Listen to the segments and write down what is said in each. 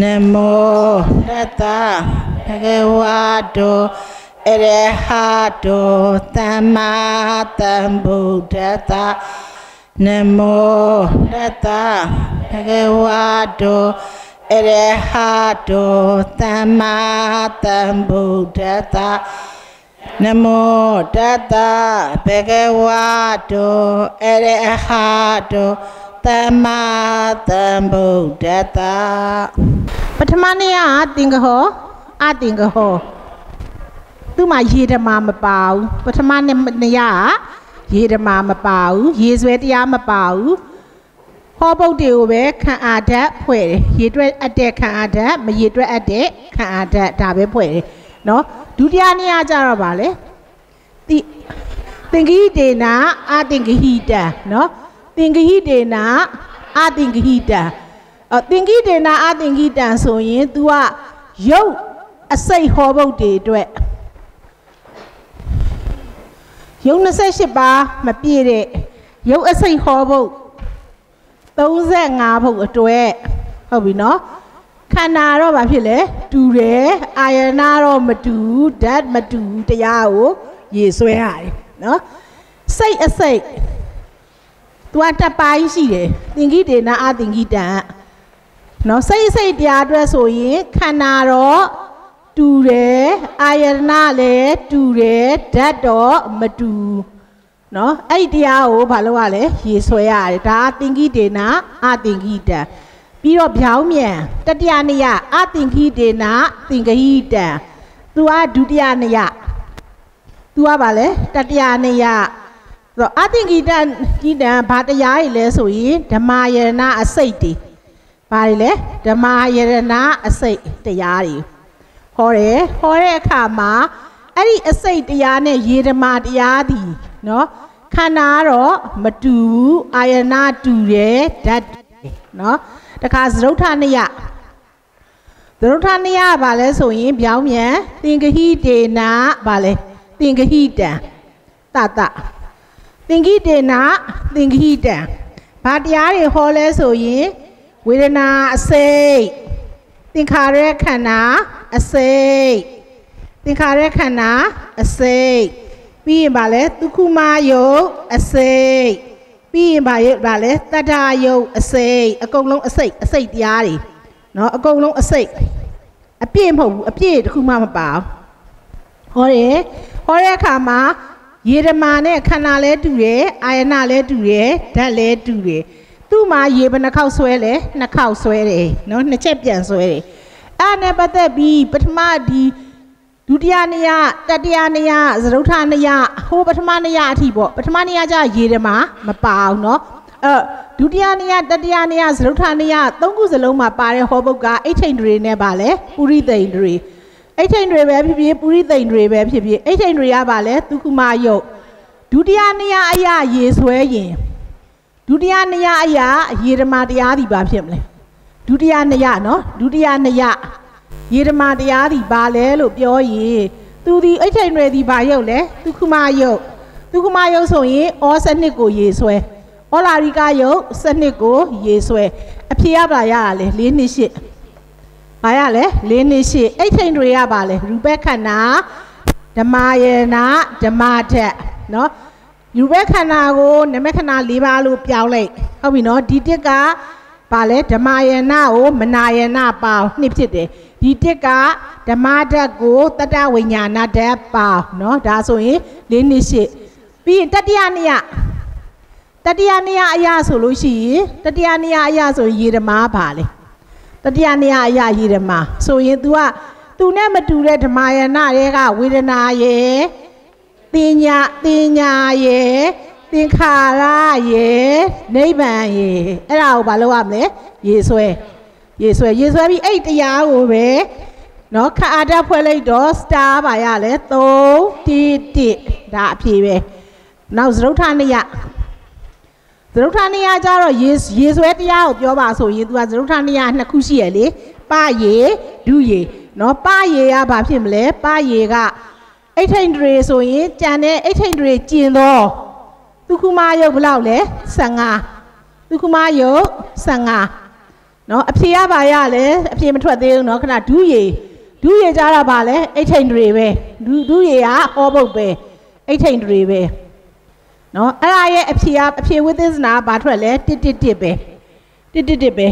နမောတတဘဂဝတောအရဟတောသမ္မာသမ္ဗုဒ္ဓတ္တနမောတတဘဂဝတောအရဟတောသမ္မာသမ္ဗုဒ္ဓတ္တနမောတတဘဂဝတောအရဟတောသမ္မာသမ္ဗုဒ္ဓတ္တ ပထမနေ့ကသင်္ကဟောအသင်္ကဟောသူ့မှာရေဓမာမပါဘူးပထမနေ့နေ့ကရေဓမာမပါဘူးရေဆွဲတရားမပါဘူးဟောပုတ်တွေကိုပဲခံအားဓာတ်ဖွဲ့တယ်ရေတွက်အပ်တဲ့ခံအားဓာတ်မရေတွက်အပ်တဲ့ခံအားဓာတ်ဒါပဲဖွဲ့တယ်နော်ဒုတိယနေ့ကကြတော့ဗာလေတိသင်္ကိတေနာအသင်္ကိဟိတံနော်သင်္ကိဟိတေနာအသင်္ကိဟိတံအ သင်္ကိတေနာအသင်္ကိတံဆိုရင် तू ကရုပ်အစိတ်ဟောပုတ်တွေအတွက်ရုပ်28ပါးမပြည့်တဲ့ရုပ်အစိတ်ဟောပုတ်35ဘုတ်အတွက်ဟုတ်ပြီနော်ခန္ဓာတော့ဘာဖြစ်လဲတူတယ်အာယနာတော့မတူဓာတ်မတူတရားကိုရေဆွဲရတယ်နော်စိတ်အစိတ်သူကတပိုင်းရှိတယ်သင်္ကိတေနာအသင်္ကိတံ နော်စိတ်အစိတ်တရားအတွက်ဆိုရင်ခန္ဓာတော့တူတယ်အာယနာလည်းတူတယ်ဓာတ်တော့မတူနော်အဲ့ဒီတရားကိုဘာလို့ ਆ လဲရေဆွဲရတယ်ဒါအသင်္ကိတေနာအသင်္ကိတံပြီးတော့ဗျောင်းမြန်တတိယနိယအသင်္ခိတေနာသင်္ခိတံသူကဒုတိယနိယသူကဗာလဲတတိယနိယဆိုတော့အသင်္ခိတံခိတံဘာတရားကြီးလဲဆိုရင်ဓမ္မယရဏအစိတ်တွေ ဘာတွေလဲဓမ္မယရဏအစိတ်တရားတွေဟောတယ်ဟောတဲ့အခါမှာအဲ့ဒီအစိတ်တရားနဲ့ယေဓမ္မတရားသည်နော်ခန္ဓာကတော့မတူဘူးအာယနာတူတယ်ဓာတ်နော်တခါသရုဋ္ဌနိယသရုဋ္ဌနိယဘာလဲဆိုရင်ပြောင်းမြန်သင်္ကဟိတေနာဘာလဲသင်္ကဟိတံတတသင်္ကိတေနာသင်္ကဟိတံဘာတရားတွေဟောလဲဆိုရင် ဝေဒနာအစိတ်သင်္ခါရခန္ဓာအစိတ်သင်္ခါရခန္ဓာအစိတ်ပြီးရင်ဗာလဲဒုက္ခမယုတ်အစိတ်ပြီးရင်ဗာရဲ့ဗာလဲတတ္ထယုတ်အစိတ်အကုန်လုံးအစိတ်အစိတ်တရားတွေเนาะအကုန်လုံးအစိတ်အပြည့်မဟုတ်ဘူးအပြည့်တစ်ခုမှမပါဘူးဟောတယ်ဟောတဲ့အခါမှာယေရမာနဲ့ခန္ဓာလဲတူတယ်အာယနာလဲတူတယ်ဓာတ်လဲတူတယ် သူ့မှာရေဘယ်နှခေါက်ဆွဲလဲနှစ်ခေါက်ဆွဲတယ်နော်နှစ်ချက်ပြန်ဆွဲတယ်အဲ့နဲ့ပတ်သက်ပြီးပထမဒီဒုတိယနေရတတိယနေရသရုပ်ထနေရဟိုပထမနေရအထိပေါ့ပထမနေရကြရေထဲမှာမပါအောင်နော်အဲ့ဒုတိယနေရတတိယနေရသရုပ်ထနေရသုံးခုစလုံးမှာပါတဲ့ဟောပုတ်ကအိတ်ထိန်တွေနဲ့ပါလဲပုရိသိန်တွေအိတ်ထိန်တွေပဲဖြစ်ဖြစ်ပုရိသိန်တွေပဲဖြစ်ဖြစ်အိတ်ထိန်တွေကပါလဲသူကုမယုတ်ဒုတိယနေရအရာရေဆွဲရင် ဒုတိယနေရအရာရေဓမာတရားဒီပါဖြစ်မလဲဒုတိယနေရနော်ဒုတိယနေရယေဓမာတရားဒီပါလဲလို့ပြောရင်သူဒီအိဋ္ဌိန်တွေဒီပါယုတ်လဲဒုက္ခမယုတ်ဒုက္ခမယုတ်ဆိုရင်ဩစနစ်ကိုရေဆွဲဩလာရိကယုတ်စနစ်ကိုရေဆွဲအဖြေရပါရရလေ၄နှစ်ရှိဘာရလဲ၄နှစ်ရှိအိဋ္ဌိန်တွေကပါလဲရူပခန္ဓာဓမ္မယေနာဓမ္မထက်နော် ယူဘက်ခန္ဓာကိုနမခန္ဓာ၄ပါးလို့ပြောင်းလိုက်ဟုတ်ပြီနော်ဒီတစ်ကပါလဲဓမ္မယနာကိုမနာယနာပေါင်းနှစ်ဖြစ်တယ်ဒီတစ်ကဓမ္မဓာတ်ကိုတတဝိညာဏဓာတ်ပေါင်းเนาะဒါဆိုရင်၄နှစ်ရှိပြီးရင်တတိယနေရတတိယနေရအရာဆိုလို့ရှိရင်တတိယနေရအရာဆိုရင်ရေဓမာပါလေတတိယနေရအရာရေဓမာဆိုရင် तू ကသူနဲ့မတူတဲ့ဓမ္မယနာတွေကဝေဒနာရဲ့ ပညာပညာရေသင်္ခါရရေနိဗ္ဗာန်ရေအဲ့ဒါကိုမလုပ်ရမလဲရေဆွဲရေဆွဲရေဆွဲပြီးအဲ့တရားကိုပဲနော်ခါအတက်ဖွဲ့လိုက်တော့ star ပါရလဲ3တိတိဒါအဖြေပဲနောက်သရုတ်ထနိယသရုတ်ထနိယကျတော့ရေရေဆွဲတရားကိုပြောပါဆိုရင် तू ကသရုတ်ထနိယနှစ်ခုရှိရလေပရေဒုရေနော်ပရေကဘာဖြစ်မလဲပရေက အိဋ္ဌိန်တွေဆိုရင်ကြံတဲ့အိဋ္ဌိန်တွေကျင်တော့ဒုက္ခမယုတ်ဘယ်လောက်လဲ15ဒုက္ခမယုတ်15နော်အဖြေရပါရလဲအဖြေမထွက်သေးဘူးနော်ခဏဒူးရီဒူးရီကြတာပါလဲအိတ်ထိန်တွေပဲဒူးဒူးရီကဟောပုတ်ပဲအိတ်ထိန်တွေပဲနော်အဲ့ဒါရဲ့အဖြေကအဖြေဝိသစ္စနာဘာထွက်လဲတစ်တစ်တစ်ပဲတစ်တစ်တစ်ပဲ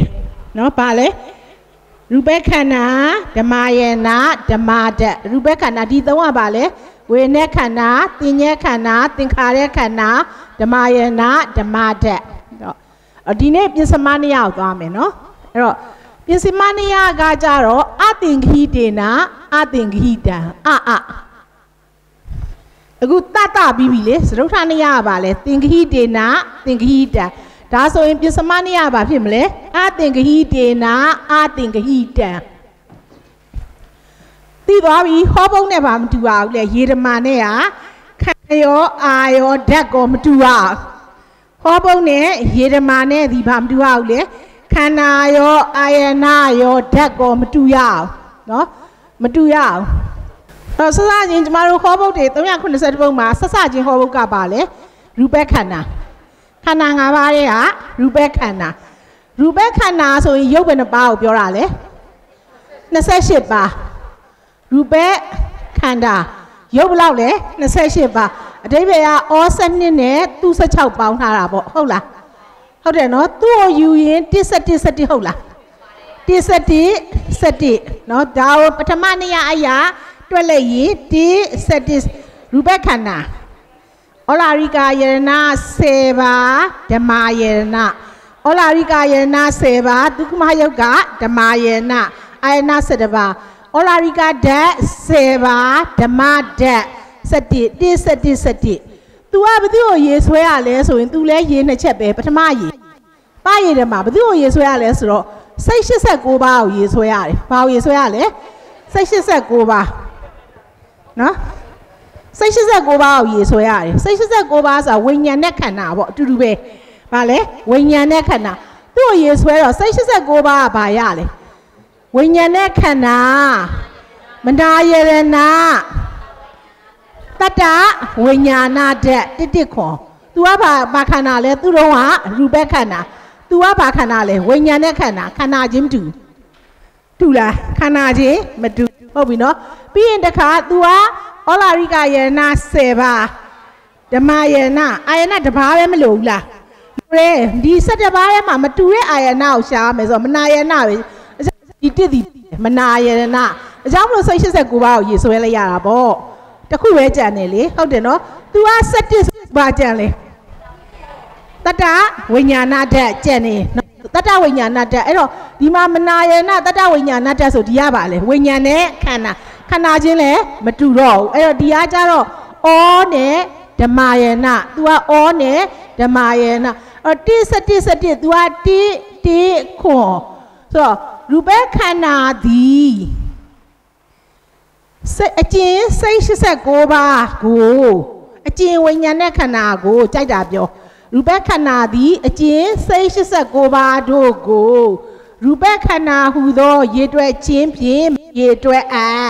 နော်ဘာလဲ ရူပခန္ဓာဓမ္မယေနာဓမ္မတရူပခန္ဓာဒီသုံးကပါလဲဝေနဲ့ခန္ဓာသင်ញဲခန္ဓာသင်္ခါရခန္ဓာဓမ္မယေနာဓမ္မတတော့အော်ဒီနေ့ပြစ္စမနိယကိုသွားမယ်နော်အဲ့တော့ပြစ္စမနိယကကြတော့အသင်္ခိတေနာအသင်္ခိတံအအအခုတတပြီးပြီလေသရုဋ္ဌနိယကပါလဲသင်္ခိတေနာသင်္ခိတံ ဒါဆိုရင်ပြစ္စမနိယဘာဖြစ်မလဲအသင်္ခိတေနာအသင်္ခိတံသိသွားပြီဟောပုံနဲ့ဘာမတူပါဘူးလေရေဓမာနဲ့ကခံရောအာရောဓာတ်ကောမတူပါဟောပုံနဲ့ရေဓမာနဲ့ဒီဘာမတူပါဘူးလေခန္ဓာရောအာယနာရောဓာတ်ကောမတူရအောင်နော်မတူရအောင်တော့ဆဆချင်းကျမတို့ဟောပုတ်တွေ380ပုံမှာဆဆချင်းဟောပုတ်ကပါလေရူပခန္ဓာ ခန္ဓာ၅ပါးရဲ့ဟာရူပခန္ဓာရူပခန္ဓာဆိုရင်ရုပ်ဘယ်နှပါးကိုပြောတာလဲ28ပါးရူပခန္ဓာရုပ်ဘယ်လောက်လဲ28ပါးအတိပ္ပယ်ကဩ7နှစ်နဲ့သူ16ပေါင်းထားတာပေါ့ဟုတ်လားဟုတ်တယ်နော်သူ့ကိုယူရင်17 17ဟုတ်လား17 17နော်ဒါကိုပထမနေ့အရာတွက်လိုက်ရင်17ရူပခန္ဓာ ဩလာရိကာယရဏ10ပါးဓမ္မယရဏဩလာရိကာယရဏ10ပါးဒုက္ခမယုတ်ကဓမ္မယရဏအာယနာ7ပါးဩလာရိကာဓာတ်10ပါးဓမ္မဓာတ်7 1 7 7 तू ကဘယ်သူ့ကိုရေဆွဲရလဲဆိုရင် तू လဲရေနှစ်ချက်ပဲပထမရေပရေတယ်မှာဘယ်သူ့ကိုရေဆွဲရလဲဆိုတော့စိတ်89ပါးကိုရေဆွဲရတယ်ဘာကိုရေဆွဲရလဲစိတ်89ပါးနော် စိတ်89ပါးကိုရေဆွဲရတယ်စိတ်89ပါးဆိုတာဝိညာဉ်နဲ့ခန္ဓာပေါ့အတူတူပဲဗာလဲဝိညာဉ်နဲ့ခန္ဓာသူ့ကိုရေဆွဲတော့စိတ်89ပါးကဘာရလဲဝိညာဉ်နဲ့ခန္ဓာမနာယရဏတတ္တဝိညာဏဓာတ်တစ်တစ်ခွန် तू ကဘာဘာခန္ဓာလဲသူတော့ကရူပခန္ဓာ तू ကဘာခန္ဓာလဲဝိညာဉ်နဲ့ခန္ဓာခန္ဓာချင်းမတူတူလားခန္ဓာချင်းမတူဟုတ်ပြီနော်ပြီးရင်တခါ तू က ဩလာရိကယေန10ပါးဓမ္မယေနအာယနာတစ်ပါးပဲမလို့ဘူးလားလူရဲဒီ17ပါးထဲမှာမတူတဲ့အာယနာကိုရှားမယ်ဆိုတော့မနာယေနပဲဒီတစ်ဒီမနာယေနအကြောင်းမလို့စိတ်89ပါးကိုရေဆွဲလိုက်ရတာပေါ့တခုပဲကြံနေလေဟုတ်တယ်နော် तू က17ပါးကြံလေတတဝိညာဏဓာတ်ကြံနေတတဝိညာဏဓာတ်အဲ့တော့ဒီမှာမနာယနာတတဝိညာဏဓာတ်ဆိုဒီရပါလေဝိညာဉ်နဲ့ခန္ဓာ ခန္ဓာချင်းလည်းမတူတော့ဘူးအဲ့တော့ဒီကကြတော့ဩနဲ့ဓမ္မယနာ तू ကဩနဲ့ဓမ္မယနာအဲ့တိစတိစတိ तू ကတိတိခွန်ဆိုတော့ရူပခန္ဓာသည်စိတ်အကျဉ်စိတ်89ပါးကိုအကျဉ်ဝိညာဉ်နဲ့ခန္ဓာကိုကြိုက်တာပြောရူပခန္ဓာသည်အကျဉ်စိတ်89ပါးတို့ကိုရူပခန္ဓာဟူသောရေတွက်ခြင်းဖြင့်ရေတွက်အပ်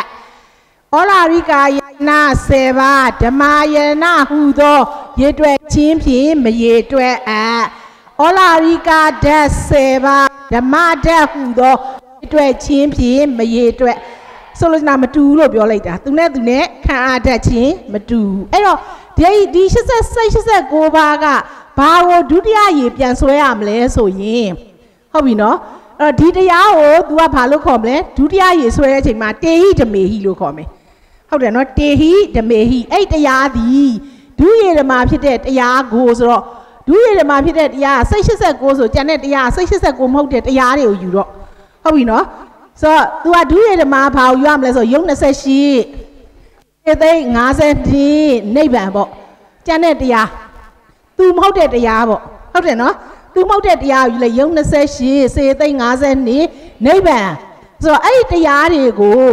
ဩလာရိကာယနာ10ပါးဓမ္မယနာဟူသောရေတွက်ခြင်းဖြင့်မရေတွက်အပ်ဩလာရိကာဓာတ်10ပါးဓမ္မဓာတ်ဟူသောရေတွက်ခြင်းဖြင့်မရေတွက်ဆိုလို့နာမတူလို့ပြောလိုက်တာသူနဲ့သူနဲ့ခံအားတတ်ခြင်းမတူအဲ့တော့ဒီဒီ86 89ပါးကဘာကိုဒုတိယရေပြန်ဆွဲရမလဲဆိုရင်ဟုတ်ပြီနော်အဲ့တော့ဒီတရားကို तू ကဘာလို့ခေါ်မလဲဒုတိယရေဆွဲတဲ့အချိန်မှာတေဟိဓမေဟိလို့ခေါ်မယ် ဟုတ်တယ်နော်တေဟိဓမေဟိအဲ့တရားသည်ဒုရေဓမာဖြစ်တဲ့တရားကိုဆိုတော့ဒုရေဓမာဖြစ်တဲ့တရားစိတ်89ဆိုကျန်တဲ့တရားစိတ်89မဟုတ်တဲ့တရားတွေကိုယူတော့ဟုတ်ပြီနော်ဆိုတော့ तू ကဒုရေဓမာဘာကိုယူရမလဲဆိုယုံ28စေသိ50နိဗ္ဗာန်ပေါ့ကျန်တဲ့တရား तू မဟုတ်တဲ့တရားပေါ့ဟုတ်တယ်နော် तू မဟုတ်တဲ့တရားယူလဲယုံ28စေသိ50နိဗ္ဗာန်ဆိုတော့အဲ့ဒီတရားတွေကို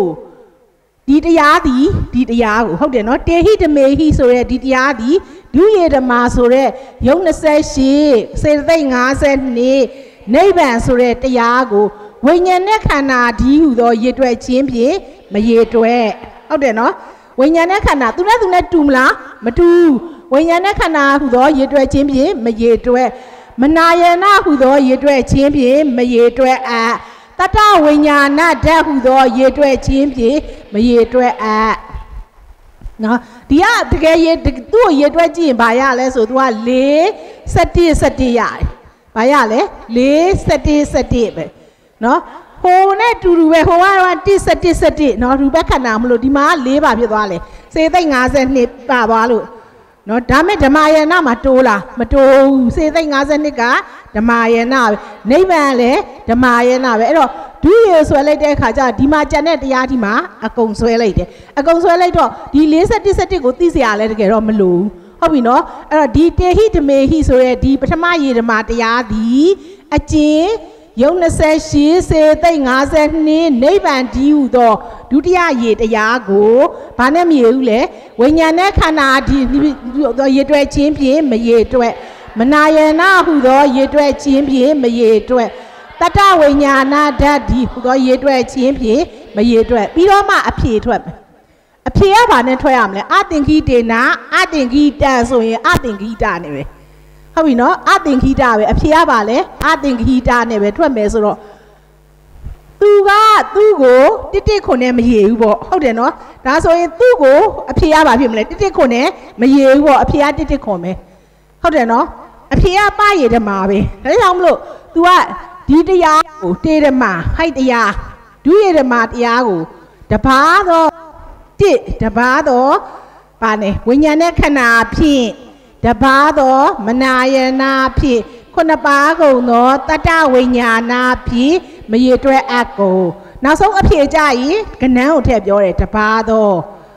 ဒီတရားသည်ဒီတရားကိုဟုတ်တယ်နော်တေဟိတမေဟိဆိုတဲ့ဒီတရားသည်ဒုယေဓမာဆိုတဲ့ယုံ28စေသိ50နိဗ္ဗာန်ဆိုတဲ့တရားကိုဝိညာဉ်နဲ့ခန္ဓာဒီဟုသောရေတွက်ခြင်းဖြင့်မရေတွက်ဟုတ်တယ်နော်ဝိညာဉ်နဲ့ခန္ဓာသူနဲ့သူနဲ့တူမလားမတူဝိညာဉ်နဲ့ခန္ဓာဟုသောရေတွက်ခြင်းဖြင့်မရေတွက်မနာယနာဟုသောရေတွက်ခြင်းဖြင့်မရေတွက်အပ် တတဝိညာဏဓာတ်ဟုသောရေတွက်ခြင်းဖြင့်မရေတွက်အပ်နော်ဒီကတကယ်ရေသူ့ကိုရေတွက်ကြည့်ရင်ဘာရလဲဆိုသူက4 7 7ရတယ်ဘာရလဲ4 7 7ပဲနော်ဟိုနဲ့တူတူပဲဟိုကတော့1 7 7နော်ရူပခန္ဓာမလို့ဒီမှာ4ပါဖြစ်သွားလဲစေသိက်52ပါသွားလို့ နော်ဒါမဲ့ဓမ္မယနာမှာတိုးလားမတိုးဘူးစေသိက်52ကဓမ္မယနာပဲနိဗ္ဗာန်လည်းဓမ္မယနာပဲအဲ့တော့ဒုရေဆွဲလိုက်တဲ့အခါကျဒီမှာကြံတဲ့တရားဒီမှာအကုန်ဆွဲလိုက်တယ်အကုန်ဆွဲလိုက်တော့ဒီ47 7ကိုသိစရာလည်းတကယ်တော့မလိုဘူးဟုတ်ပြီနော်အဲ့တော့ဒီတေဟိဓမေဟိဆိုရဲဒီပထမယေဓမတရားသည်အကျဉ် ယုံ28စေသိက်52နိဗ္ဗာန်ဒီဟုသောဒုတိယရေတရားကိုဘာနဲ့မရေဘူးလဲဝိညာဉ်နဲ့ခန္ဓာဒီရေတွဲခြင်းဖြင့်မရေတွဲမနာယနာဟုသောရေတွဲခြင်းဖြင့်မရေတွဲတတဝိညာဏဓာတ်ဒီဟုသောရေတွဲခြင်းဖြင့်မရေတွဲပြီးတော့မှအဖြေထွက်မယ်အဖြေကဘာနဲ့ထွက်ရမလဲအသင်္ခိတေနာအသင်္ခိတဆိုရင်အသင်္ခိတနေပဲ ဟုတ်ပြီနော်အသင်္ခိတပဲအဖြေကဘာလဲအသင်္ခိတနဲ့ပဲထွက်မယ်ဆိုတော့သူကသူ့ကိုတစ်တစ်ခွန်နဲ့မရေဘူးပေါ့ဟုတ်တယ်နော်ဒါဆိုရင်သူ့ကိုအဖြေရပါဖြစ်မလဲတစ်တစ်ခွန်နဲ့မရေဘူးပေါ့အဖြေကတစ်တစ်ခွန်ပဲဟုတ်တယ်နော်အဖြေကပရည်ဓမ္မာပဲဒါကြောင့်မလို့ तू ကဒီတရားကိုတေဓမ္မာဟိုက်တရားဒုရဓမ္မာတရားကိုတပါးသောတစ်တပါးသောပါနေဝိညာဉ်နဲ့ခန္ဓာဖြင့် တပါးသောမနာယနာဖြင့်ခုနှစ်ပါးကုန်သောတတ္တဝိညာဏဖြင့်မရေတွဲအပ်ကိုနောက်ဆုံးအဖြေကြရင်ကနန်းကိုထည့်ပြောတယ်တပါးသော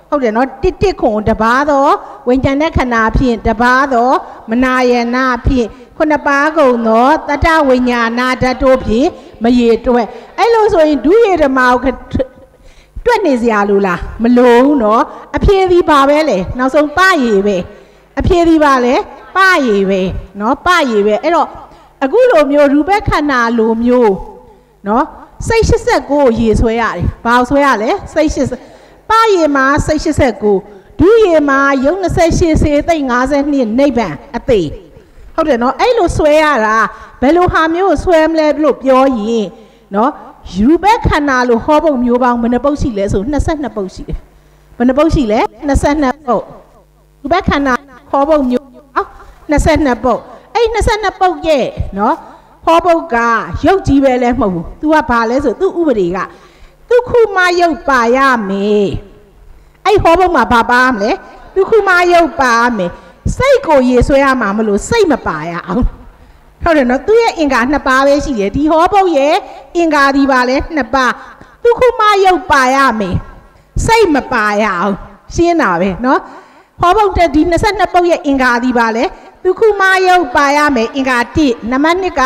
ဟုတ်တယ်နော်တစ်တစ်ခွန်တပါးသောဝိညာဉ်နဲ့ခန္ဓာဖြင့်တပါးသောမနာယနာဖြင့်ခုနှစ်ပါးကုန်သောတတ္တဝိညာဏဓာတ်တို့ဖြင့်မရေတွဲအဲ့လိုဆိုရင်ဒုရေဓမ္မကိုတွက်နေစရာလိုလားမလိုဘူးနော်အဖြေဒီပါပဲလေနောက်ဆုံးပရေပဲ အဖြေဒီပါလေပရေပဲနော်ပရေပဲအဲ့တော့အခုလိုမျိုးရူပခန္ဓာလိုမျိုးနော်စိတ်89ကိုရေဆွဲရတယ်ဘာဆွဲရလဲစိတ်80ပရေမှာစိတ်89ဒုရေမှာယုံ28စေသိ52နိဗ္ဗာန်အသေးဟုတ်တယ်နော်အဲ့လိုဆွဲရတာဘယ်လိုဟာမျိုးဆွဲမလဲလို့ပြောရင်နော်ယူဘက်ခန္ဓာလို့ဟောပုံမျိုးပေါင်းဘယ်နှပုတ်ရှိလဲဆို22ပုတ်ရှိတယ်ဘယ်နှပုတ်ရှိလဲ22ပုတ်ယူဘက်ခန္ဓာ ဟောပုံမျိုးပေါင်း22ပုတ်အဲ့22ပုတ်ရဲ့နော်ဟောပုတ်ကရုပ်ကြီးပဲလဲမဟုတ်ဘူး तू ကဘာလဲဆိုသူ့ဥပဒေကသူခုမရုပ်ပါရမယ်အဲ့ဟောပုတ်မှာဘာပါမလဲသူခုမရုပ်ပါမယ်စိတ်ကိုရေဆွဲရမှာမလို့စိတ်မပါရအောင်ဟုတ်တယ်နော်သူ့ရဲ့အင်္ဂါနှစ်ပါးပဲရှိတယ်ဒီဟောပုတ်ရဲ့အင်္ဂါဒီပါလဲနှစ်ပါးသူခုမရုပ်ပါရမယ်စိတ်မပါရအောင်ရှင်းတာပဲနော် ဟောပုတ်တဲ့ဒီ22ပုတ်ရဲ့အင်္ဂါဒီပါလဲသူခုမရုပ်ပါရမယ်အင်္ဂါ1နံပါတ်2က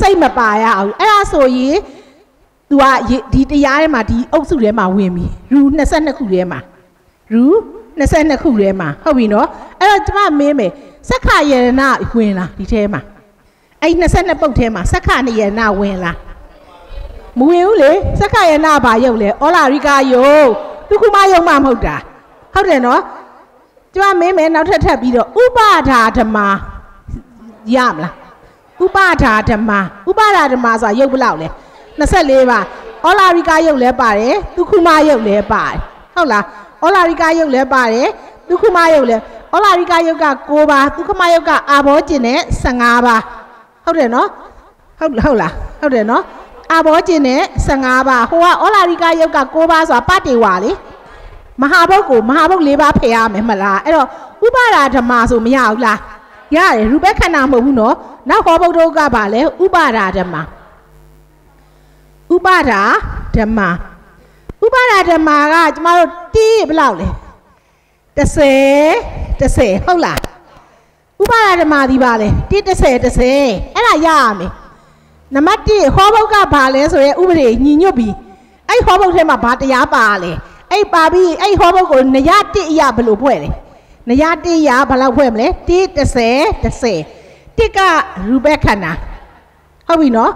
စိတ်မပါရအောင်အဲ့ဒါဆိုရင် तू ကဒီတရားထဲမှာဒီအုပ်စုထဲမှာဝင်ပြီရူ22ခုထဲမှာရူ22ခုထဲမှာဟုတ်ပြီနော်အဲ့တော့ကျမမင်းမယ်စက္ခယရဏဝင်လားဒီထဲမှာအဲ့22ပုတ်ထဲမှာစက္ခနယရဏဝင်လားမဝင်ဘူးလေစက္ခယရဏဘာရုပ်လဲဩလာရိကယုတ်ဒုက္ခမယုတ်မှမဟုတ်တာဟုတ်တယ်နော် ကျမမင်းမယ်နောက်ထပ်ထပ်ပြီးတော့ဥပါဒါဓမ္မာရမလားဥပါဒါဓမ္မာဥပါဒါဓမ္မာဆိုတာရုပ်ဘယ်လောက်လဲ24ပါဩလာရိကယုတ်လည်းပါတယ်ဒုက္ခမယုတ်လည်းပါတယ်ဟုတ်လားဩလာရိကယုတ်လည်းပါတယ်ဒုက္ခမယုတ်လည်းဩလာရိကယုတ်က6ပါဒုက္ခမယုတ်ကအာဘောကျင်နဲ့15ပါဟုတ်တယ်နော်ဟုတ်ဟုတ်လားဟုတ်တယ်နော်အာဘောကျင်နဲ့15ပါဟိုကဩလာရိကယုတ်က6ပါဆိုတာပတေဝါလေ မဟာဘုတ်ကိုမဟာဘုတ်၄ပါးဖယ်ရမယ်မလားအဲ့တော့ဥပါဒါဓမ္မဆိုမရဘူးလားရတယ်ရူပခန္ဓာမဟုတ်ဘူးနော်နောက်ဟောဘုတ်တို့ကပါလဲဥပါဒါဓမ္မဥပါဒါဓမ္မဥပါဒါဓမ္မာကကျမတို့တီးဘယ်လောက်လဲ30 30ဟုတ်လားဥပါဒါဓမ္မာဒီပါလဲတီး30 30အဲ့ဒါရရမယ်နံပါတ်1ဟောဘုတ်ကဘာလဲဆိုရဲဥပဒေညီညွတ်ပြီးအဲ့ဟောဘုတ်ထဲမှာဘာတရားပါလဲ အဲ့ပါပြီးအဲ့ဟောဘုတ်ကိုနရ1အရာဘယ်လိုဖွဲ့လဲနရ1အရာဘယ်လောက်ဖွဲ့မလဲတီး30 30တစ်ကရူပခန္ဓာဟုတ်ပြီနော်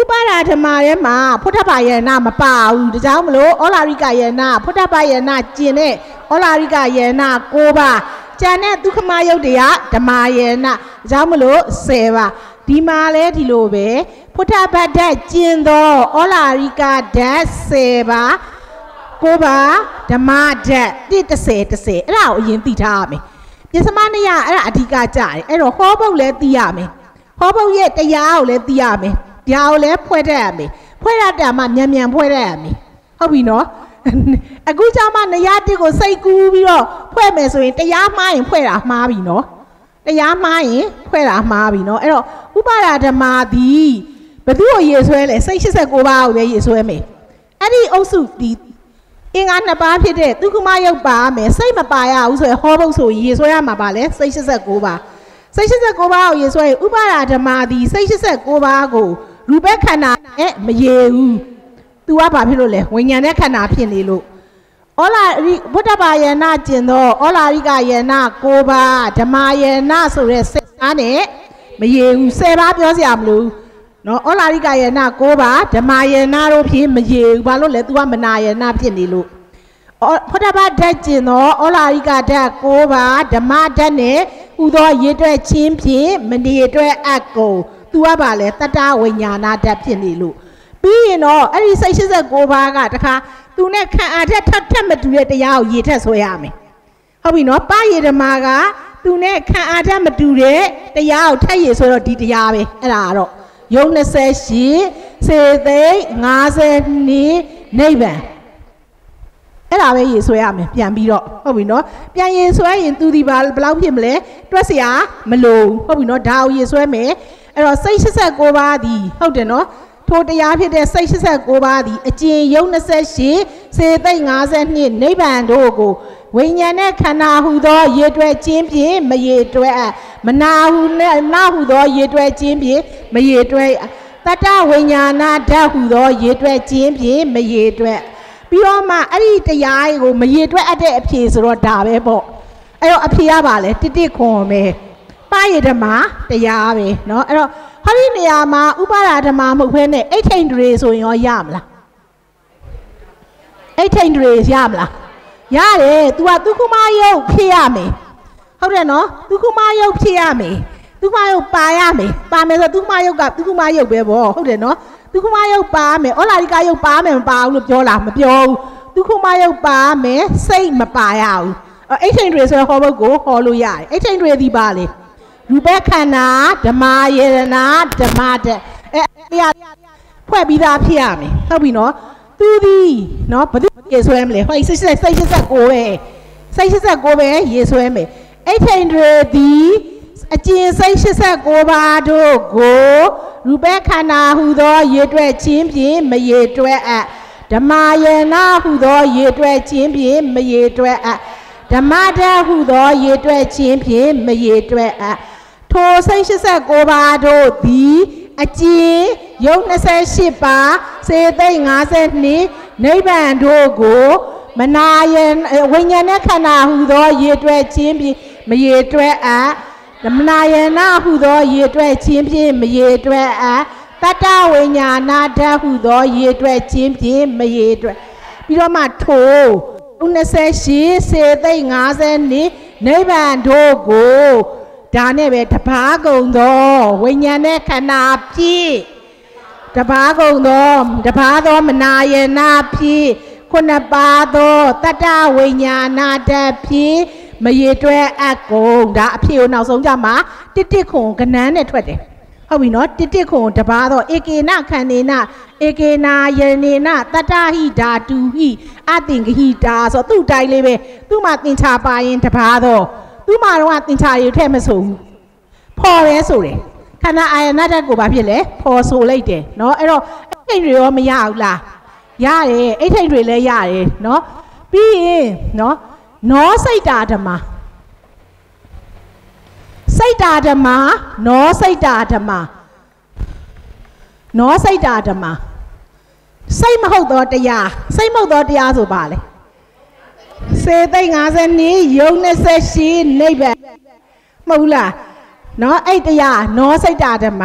ဥပါဒဓမ္မထဲမှာဖုဒ္ဓဘာယနာမပါဘူးဒါကြောင့်မလို့ဩလာရိကယနာဖုဒ္ဓဘာယနာကျင်တဲ့ဩလာရိကယနာ9ပါးကျန်တဲ့ဒုက္ခမယုတ်တရားဓမ္မယနာဒါကြောင့်မလို့10ပါဒီမှာလဲဒီလိုပဲဖုထဘတ်ဓာတ်ကျင်သောဩလာရိကဓာတ်10ပါ ကိုပါဓမ္မဓာတ်130 30အဲ့ဒါကိုအရင်သိထားရမယ်ပြစ္စမနရအဲ့ဒါအဓိကကြတယ်အဲ့တော့ဟောဘုတ်လည်းသိရမယ်ဟောဘုတ်ရဲ့တရားကိုလည်းသိရမယ်ဒါကိုလည်းဖွဲ့တတ်ရမယ်ဖွဲ့ရတာမှမြန်မြန်ဖွဲ့တတ်ရမယ်ဟုတ်ပြီနော်အခုကျမှနရတစ်ကိုစိတ်ကူးပြီးတော့ဖွဲ့မယ်ဆိုရင်တရားမှားရင်ဖွဲ့တာမှားပြီနော်တရားမှားရင်ဖွဲ့တာမှားပြီနော်အဲ့တော့ဥပါဒဓမ္မာသည်ဘသူ့ကိုရေဆွဲလဲစိတ်89ပါးကိုပဲရေဆွဲမယ်အဲ့ဒီအုပ်စုဒီ အင်္ဂါနှစ်ပါးဖြစ်တဲ့ဒုက္ခမယုတ်ပါမယ်စိတ်မပါရဘူးဆိုရင်ဟောဘုတ်ဆိုရေဆွဲရမှာပါလဲစိတ်89ပါးစိတ်89ပါးကိုရေဆွဲရင်ဥပါဒဓမ္မာသည်စိတ်89ပါးကိုရူပခန္ဓာနဲ့မရေဘူး तू ကဘာဖြစ်လို့လဲဝိညာဉ်နဲ့ခန္ဓာဖြစ်နေလို့ဩလာရိဘုဒ္ဓဘာယနာကျင်သောဩလာရိကယနာ9ပါးဓမ္မယနာဆိုတဲ့စိတ်အားနဲ့မရေဘူး10ပါးပြောစရာမလို နော်ဩလာရိကယနာ9ပါးဓမ္မယနာတို့ဖြစ်မရေဘူးဘာလို့လဲ तू ကမနာယနာဖြစ်နေလို့ဖုဒ္ဓဘာဓာတ်ကျင်သောဩလာရိကဓာတ်9ပါးဓမ္မဓာတ်နဲ့ဟူသောရေတွက်ချင်းဖြင့်မနေတွက်အကုံ तू ကပါလဲတတ္တဝိညာဏဓာတ်ဖြစ်နေလို့ပြီးရင်တော့အဲ့ဒီစိတ်89ပါးကတခါသူနဲ့ခံအားထက်ထပ်ထပ်မတူတဲ့တရားကိုရေထက်ဆွဲရမယ်ဟုတ်ပြီနော်ပါရေဓမ္မာကသူနဲ့ခံအားထက်မတူတဲ့တရားကိုထက်ရေဆိုတော့ဒီတရားပဲအဲ့ဒါကတော့ ယုံ20ရှိစေသိ50နိနိဗ္ဗာန်အဲ့ဒါပဲရေဆွဲရမယ်ပြန်ပြီးတော့ဟုတ်ပြီနော်ပြန်ရေဆွဲရင်သူဒီပါဘလောက်ဖြစ်မလဲတွက်စရာမလိုဟုတ်ပြီနော်ဒါအောင်ရေဆွဲမယ်အဲ့တော့စိတ်89ပါးသည်ဟုတ်တယ်နော်ထိုတရားဖြစ်တဲ့စိတ်89ပါးသည်အကျဉ်ယုံ28စေသိ52နိဗ္ဗာန်တို့ကို ဝိညာဉ်နဲ့ခန္ဓာဟူသောရေတွဲခြင်းဖြင့်မရေတွဲအပ်မနာဟုနဲ့နာဟုသောရေတွဲခြင်းဖြင့်မရေတွဲတတ္တဝိညာဏဓာတ်ဟူသောရေတွဲခြင်းဖြင့်မရေတွဲပြီးတော့မှအဲ့ဒီတရားကိုမရေတွဲအပ်တဲ့အဖြေဆိုတော့ဒါပဲပေါ့အဲ့တော့အဖြေရပါလေတစ်တစ်ခွန်ပဲပါရဓမ္မတရားပဲเนาะအဲ့တော့ဟောဒီနေရာမှာဥပါဒဓမ္မမဟုတ်ဘဲနဲ့အိတ်ထိန်တွေဆိုရင်ရောရမလားအိတ်ထိန်တွေရမလား ရတယ် तू ကဒုက္ခမယုတ်ဖြစ်ရမယ်ဟုတ်တယ်နော်ဒုက္ခမယုတ်ဖြစ်ရမယ်ဒုက္ခမယုတ်ပါရမယ်ပါမယ်ဆိုဒုက္ခမယုတ်ကဒုက္ခမယုတ်ပဲဗောဟုတ်တယ်နော်ဒုက္ခမယုတ်ပါမယ်ဩလာရိကယုတ်ပါမယ်မပါဘူးလို့ပြောလားမပြောဘူးဒုက္ခမယုတ်ပါမယ်စိတ်မပါရဘူးအိတ်ထိန်တွေဆိုတဲ့ဟောဘုတ်ကိုဟောလို့ရတယ်အိတ်ထိန်တွေဒီပါလေရူပခန္ဓာဓမ္မယေရနာဓမ္မတဲ့အဲတရားဖွဲ့ပြီးသားဖြစ်ရမယ်ဟုတ်ပြီနော် သူသည်နော်ဘယ်သူရေဆွဲမလဲဟိုစိတ်စိတ်စိတ်စိတ်ကိုပဲစိတ်စိတ်ကိုပဲရေဆွဲမယ်အဲ့ထိန်တွေသည်အကျဉ်စိတ်89ပါးတို့ကိုရူပခန္ဓာဟူသောရေတွက်ခြင်းဖြင့်မရေတွက်အပ်ဓမ္မယေနာဟူသောရေတွက်ခြင်းဖြင့်မရေတွက်အပ်ဓမ္မတဟုသောရေတွက်ခြင်းဖြင့်မရေတွက်အပ်ထိုစိတ်89ပါးတို့သည် အကျဉ်ယုံ28ပါးစေသိမ့်52နိဗ္ဗာန်တို့ကိုမနာယဝိညာဉ်နဲ့ခန္ဓာဟူသောရေတွဲခြင်းဖြင့်မရေတွဲအပ်ဓမ္မနာယနာဟူသောရေတွဲခြင်းဖြင့်မရေတွဲအပ်တတ္တဝိညာဏဓာတ်ဟူသောရေတွဲခြင်းဖြင့်မရေတွဲပြီးတော့မှထို28စေသိမ့်50နိဗ္ဗာန်တို့ကို ဒါနဲ့ပဲတပါးကုံသောဝိညာဉ်နဲ့ခန္ဓာဖြည့်တပါးကုံသောတပါးသောမနာယနာဖြည့်ခုနှစ်ပါးသောတတ္တဝိညာဏတဖြည့်မရေတွဲအကုံဒါအဖြေကိုနောက်ဆုံးကြမှာတစ်တစ်ခွန်ကနန်းနဲ့ထွက်တယ်ဟုတ်ပြီနော်တစ်တစ်ခွန်တပါးသောဧကေနခန္နေနဧကေနာယနေနတတ္တဟိဓာတုဟိအတင်ဂဟိတာဆိုသူ့တိုင်းလေးပဲသူ့မှာသင်္ချာပါရင်တပါးသော သူ့မှာတော့သင်္ချာရီထဲမဆိုဘူးဖော်ရဲဆိုတယ်ခန္ဓာအာယနာတက်ကိုဘာဖြစ်လဲဖော်ဆိုလိုက်တယ်เนาะအဲ့တော့အဲ့ထိတ်တွေရောမရဘူးလားရတယ်အဲ့ထိတ်တွေလည်းရတယ်เนาะပြီးရင်เนาะနောစိတ်တာဓမ္မစိတ်တာဓမ္မနောစိတ်တာဓမ္မနောစိတ်တာဓမ္မစိတ်မဟုတ်သောတရားစိတ်မဟုတ်သောတရားဆိုပါလေ စေသိမ့်50နှစ်ယုံ28နိဗ္ဗာန်မဟုတ်လားနော်အဲ့တရားနောစိတ်တာဓမ္မ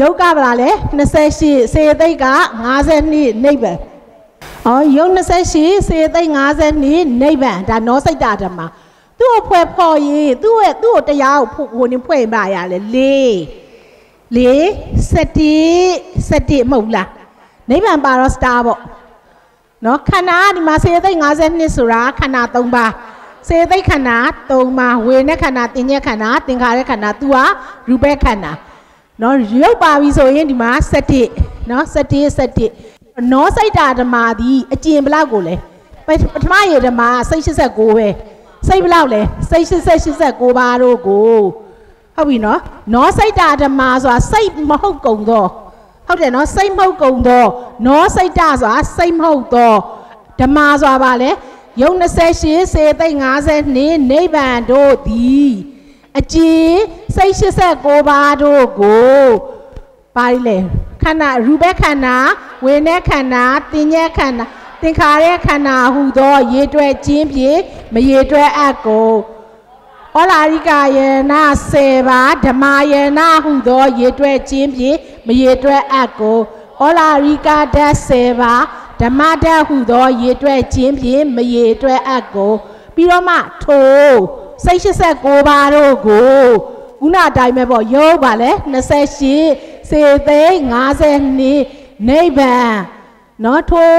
ယုတ်ကဗလားလေ28စေသိမ့်က50နှစ်နိဗ္ဗာန်အော်ယုံ28စေသိမ့်50နှစ်နိဗ္ဗာန်ဒါနောစိတ်တာဓမ္မသူ့ကိုဖွဲ့ဖော်ရေးသူ့ရဲ့သူ့ကိုတရားကိုဟိုနေဖွဲ့ပါရလေလေးလေစတိစတိမဟုတ်လားနိဗ္ဗာန်ပါတော့ star ပေါ့ နော်ခန္ဓာကဒီမှာစေသိက်52ဆိုတာခန္ဓာ3ပါးစေသိက်ခန္ဓာ3ပါးဝေနဲ့ခန္ဓာတင်ညက်ခန္ဓာသင်္ခါရခန္ဓာသူဟာရူပခန္ဓာနော်ရုပ်ပါပြီဆိုရင်ဒီမှာစတိနော်စတိစတိနောစိတ်တာဓမ္မာဒီအကျင်ဘလောက်ကိုလဲပထမရေဓမ္မာစိတ်89ပဲစိတ်ဘလောက်လဲစိတ်80 89ပါးတို့ကိုဟုတ်ပြီနော်နောစိတ်တာဓမ္မာဆိုတာစိတ်မဟုတ်ကုံတော့ ဟုတ်တယ်နော်စိတ်မဟုတ်ကုံတော့နောစိတ်တာဆိုတာစိတ်မဟုတ်တော့ဓမ္မာဆိုတာဗာလဲယုံ28စေသိက်50နှစ်နိဗ္ဗာန်တို့သည်အကြည်စိတ်89ပါးတို့ကိုပါလိလေခန္ဓာရူပခန္ဓာဝေနဲ့ခန္ဓာတင်ညက်ခန္ဓာသင်္ခါရခန္ဓာဟူသောရေတွက်ခြင်းဖြင့်မရေတွက်အပ်ကို ဩလာရိကယေနာ10ပါးဓမ္မယေနာဟုသောရေတွက်ခြင်းဖြင့်မရေတွက်အပ်ကိုဩလာရိကဓာတ်10ပါးဓမ္မဓာတ်ဟုသောရေတွက်ခြင်းဖြင့်မရေတွက်အပ်ကိုပြီးတော့မှထိုစိတ်89ပါးတို့ကိုခုနအတိုင်းပဲပေါ့ရုပ်ပါလေ28စေသိန်း50နှစ်နိဗ္ဗာန်နော်ထို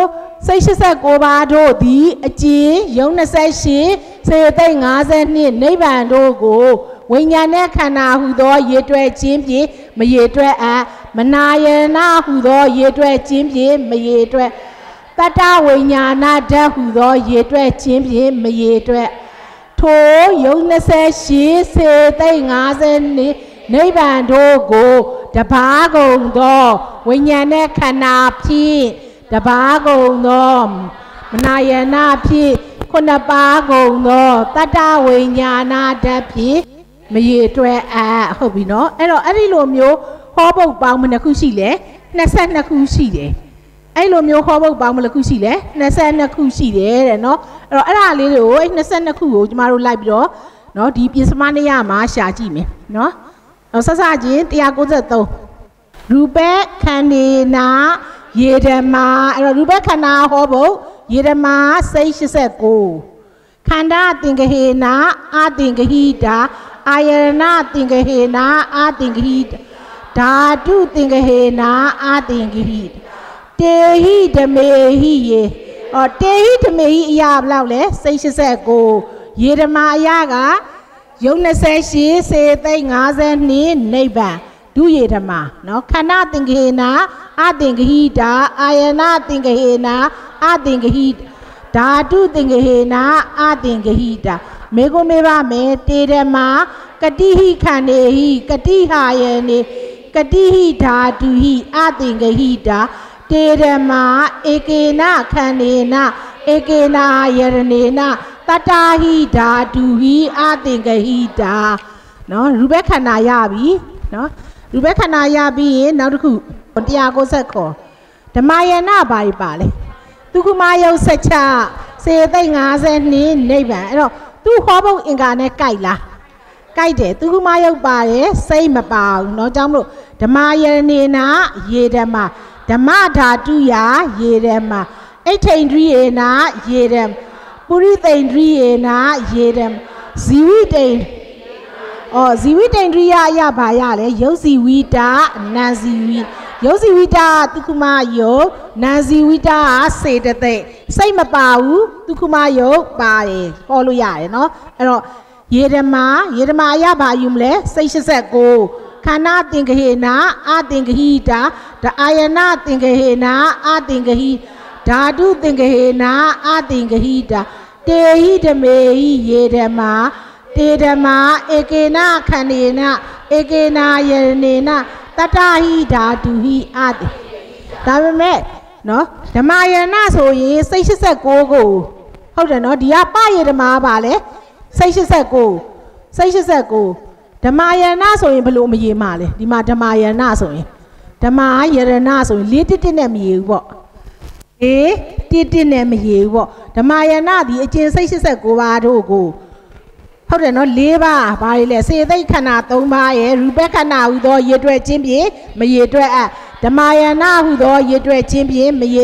စိတ်89ပါးတို့သည်အကျဉ်ယုံ28စေသိန်း50နှစ်နိဗ္ဗာန်တို့ကိုဝိညာဉ်နဲ့ခန္ဓာဟုသောရေတွဲခြင်းဖြင့်မရေတွဲအပ်မနာယနာဟုသောရေတွဲခြင်းဖြင့်မရေတွဲတတ္တဝိညာဏဓာတ်ဟုသောရေတွဲခြင်းဖြင့်မရေတွဲထိုယုံ28စေသိန်း50နှစ်နိဗ္ဗာန်တို့ကိုတပါးကုန်သောဝိညာဉ်နဲ့ခန္ဓာဖြင့် တပါးကုန်သောမနာယနာဖြင့်ခုနှစ်ပါးကုန်သောတတ္တဝိညာဏဓာတ်ဖြင့်မရေတွဲအပ်ဟုတ်ပြီနော်အဲ့တော့အဲ့ဒီလိုမျိုးဟောပုတ်ပေါင်းမနှစ်ခုရှိလဲ22ခုရှိတယ်အဲ့လိုမျိုးဟောပုတ်ပေါင်းမလို့ခုရှိလဲ22ခုရှိတယ်တဲ့နော်အဲ့တော့အဲ့ဒါလေးတွေကိုအဲ့22ခုကိုကျမတို့လိုက်ပြီးတော့နော်ဒီပြင်စမနေရမှာရှာကြည့်မယ်နော်နော်ဆက်စချင်း193ရူပခန္ဒီနာ ယေဓမာအဲ့တော့ရူပခန္ဓာဟောဖို့ယေဓမာစိတ်89ခန္ဓာတင်္ဂဟေနာအာတင်္ဂဟိတာအာယရဏတင်္ဂဟေနာအာတင်္ဂဟိဓာတုတင်္ဂဟေနာအာတင်္ဂဟိတေဟိဓမေဟိယေဩတေဟိဓမေဟိအရာဘလောက်လဲစိတ်89ယေဓမာအရာကယုံ28စေသိန်း50နှစ်နိဗ္ဗာန်ဒုယေဓမာနော်ခန္ဓာသင်္ကေနာ အသင်္ကဟိတာအာယနာသင်္ကဟေနာအသင်္ကဟိဓာတုသင်္ကဟေနာအသင်္ကဟိတာမေကိုမေပါမေတေဓမာကတိဟိခန္နေဟိကတိဟာယနေကတိဟိဓာတုဟိအသင်္ကဟိတာတေဓမာဧကေနခန္နေနဧကေနာယရနေနတတဟိဓာတုဟိအသင်္ကဟိတာနော်ရူပခန္ဓာရပြီနော်ရူပခန္ဓာရပြီးရင်နောက်တစ်ခု 190ခေါ်ဓမ္မယနာဘာကြီးပါလဲသူကုမယုတ်ဆက်ချစေသိမ့်50နှစ်နိဗ္ဗာန်အဲ့တော့သူဟောပုံအင်္ဂါနဲ့ကြိုက်လားကြိုက်တယ်သူကုမယုတ်ပါတယ်စိတ်မပါဘူးเนาะကြောင့်မလို့ဓမ္မယနေနာရေဓမ္မဓမ္မဓာတုယာရေဓမ္မအိဋ္ဌိန္ဒြိယေနာရေဓမ္မပုရိသိန္ဒြိယေနာရေဓမ္မဇီဝိတိန်အော်ဇီဝိတိန္ဒြိယအရဘာရလဲယုတ်ဇီဝိတာနာဇီဝိ ယုတ်စီဝိတာဒုက္ခမယုတ်နာစီဝိတာစေတသိက်စိတ်မပါဘူးဒုက္ခမယုတ်ပါတယ်ဟောလို့ရတယ်နော်အဲ့တော့ယေဓမာယေဓမာအရပါယူမလဲစိတ်89ခန္ဓာတင်္ဂဟေနာအတင်္ဂဟိတာဒအာယနာတင်္ဂဟေနာအတင်္ဂဟိဓာတုတင်္ဂဟေနာအတင်္ဂဟိတာတေဟိဓမေဟိယေဓမာတေဓမာဧကေနာခန္ဒေနာဧကေနာယေနေနာ တတဟိဓာတုဟိအတိဒါပေမဲ့နော်ဓမ္မယနာဆိုရင်စိတ်89ကိုဟုတ်တယ်နော်ဒီကပယေဓမ္မာပါလေစိတ်89စိတ်89ဓမ္မယနာဆိုရင်ဘယ်လိုမရေမှာလဲဒီမှာဓမ္မယနာဆိုရင်ဓမ္မယရဏဆိုရင်လေးတစ်တစ်နဲ့မရေဘူးပေါ့အေးတစ်တစ်နဲ့မရေဘူးပေါ့ဓမ္မယနာဒီအကျင့်စိတ်89ပါးတို့ကို ဟုတ်တယ်နော်၄ပါးဘာတွေလဲစေသိက်ခန္ဓာ၃ပါးရယ်ရူပခန္ဓာဟူသောရေတွက်ခြင်းဖြင့်မရေတွက်အပ်ဓမ္မယနာဟူသောရေတွက်ခြင်းဖြင့်မရေ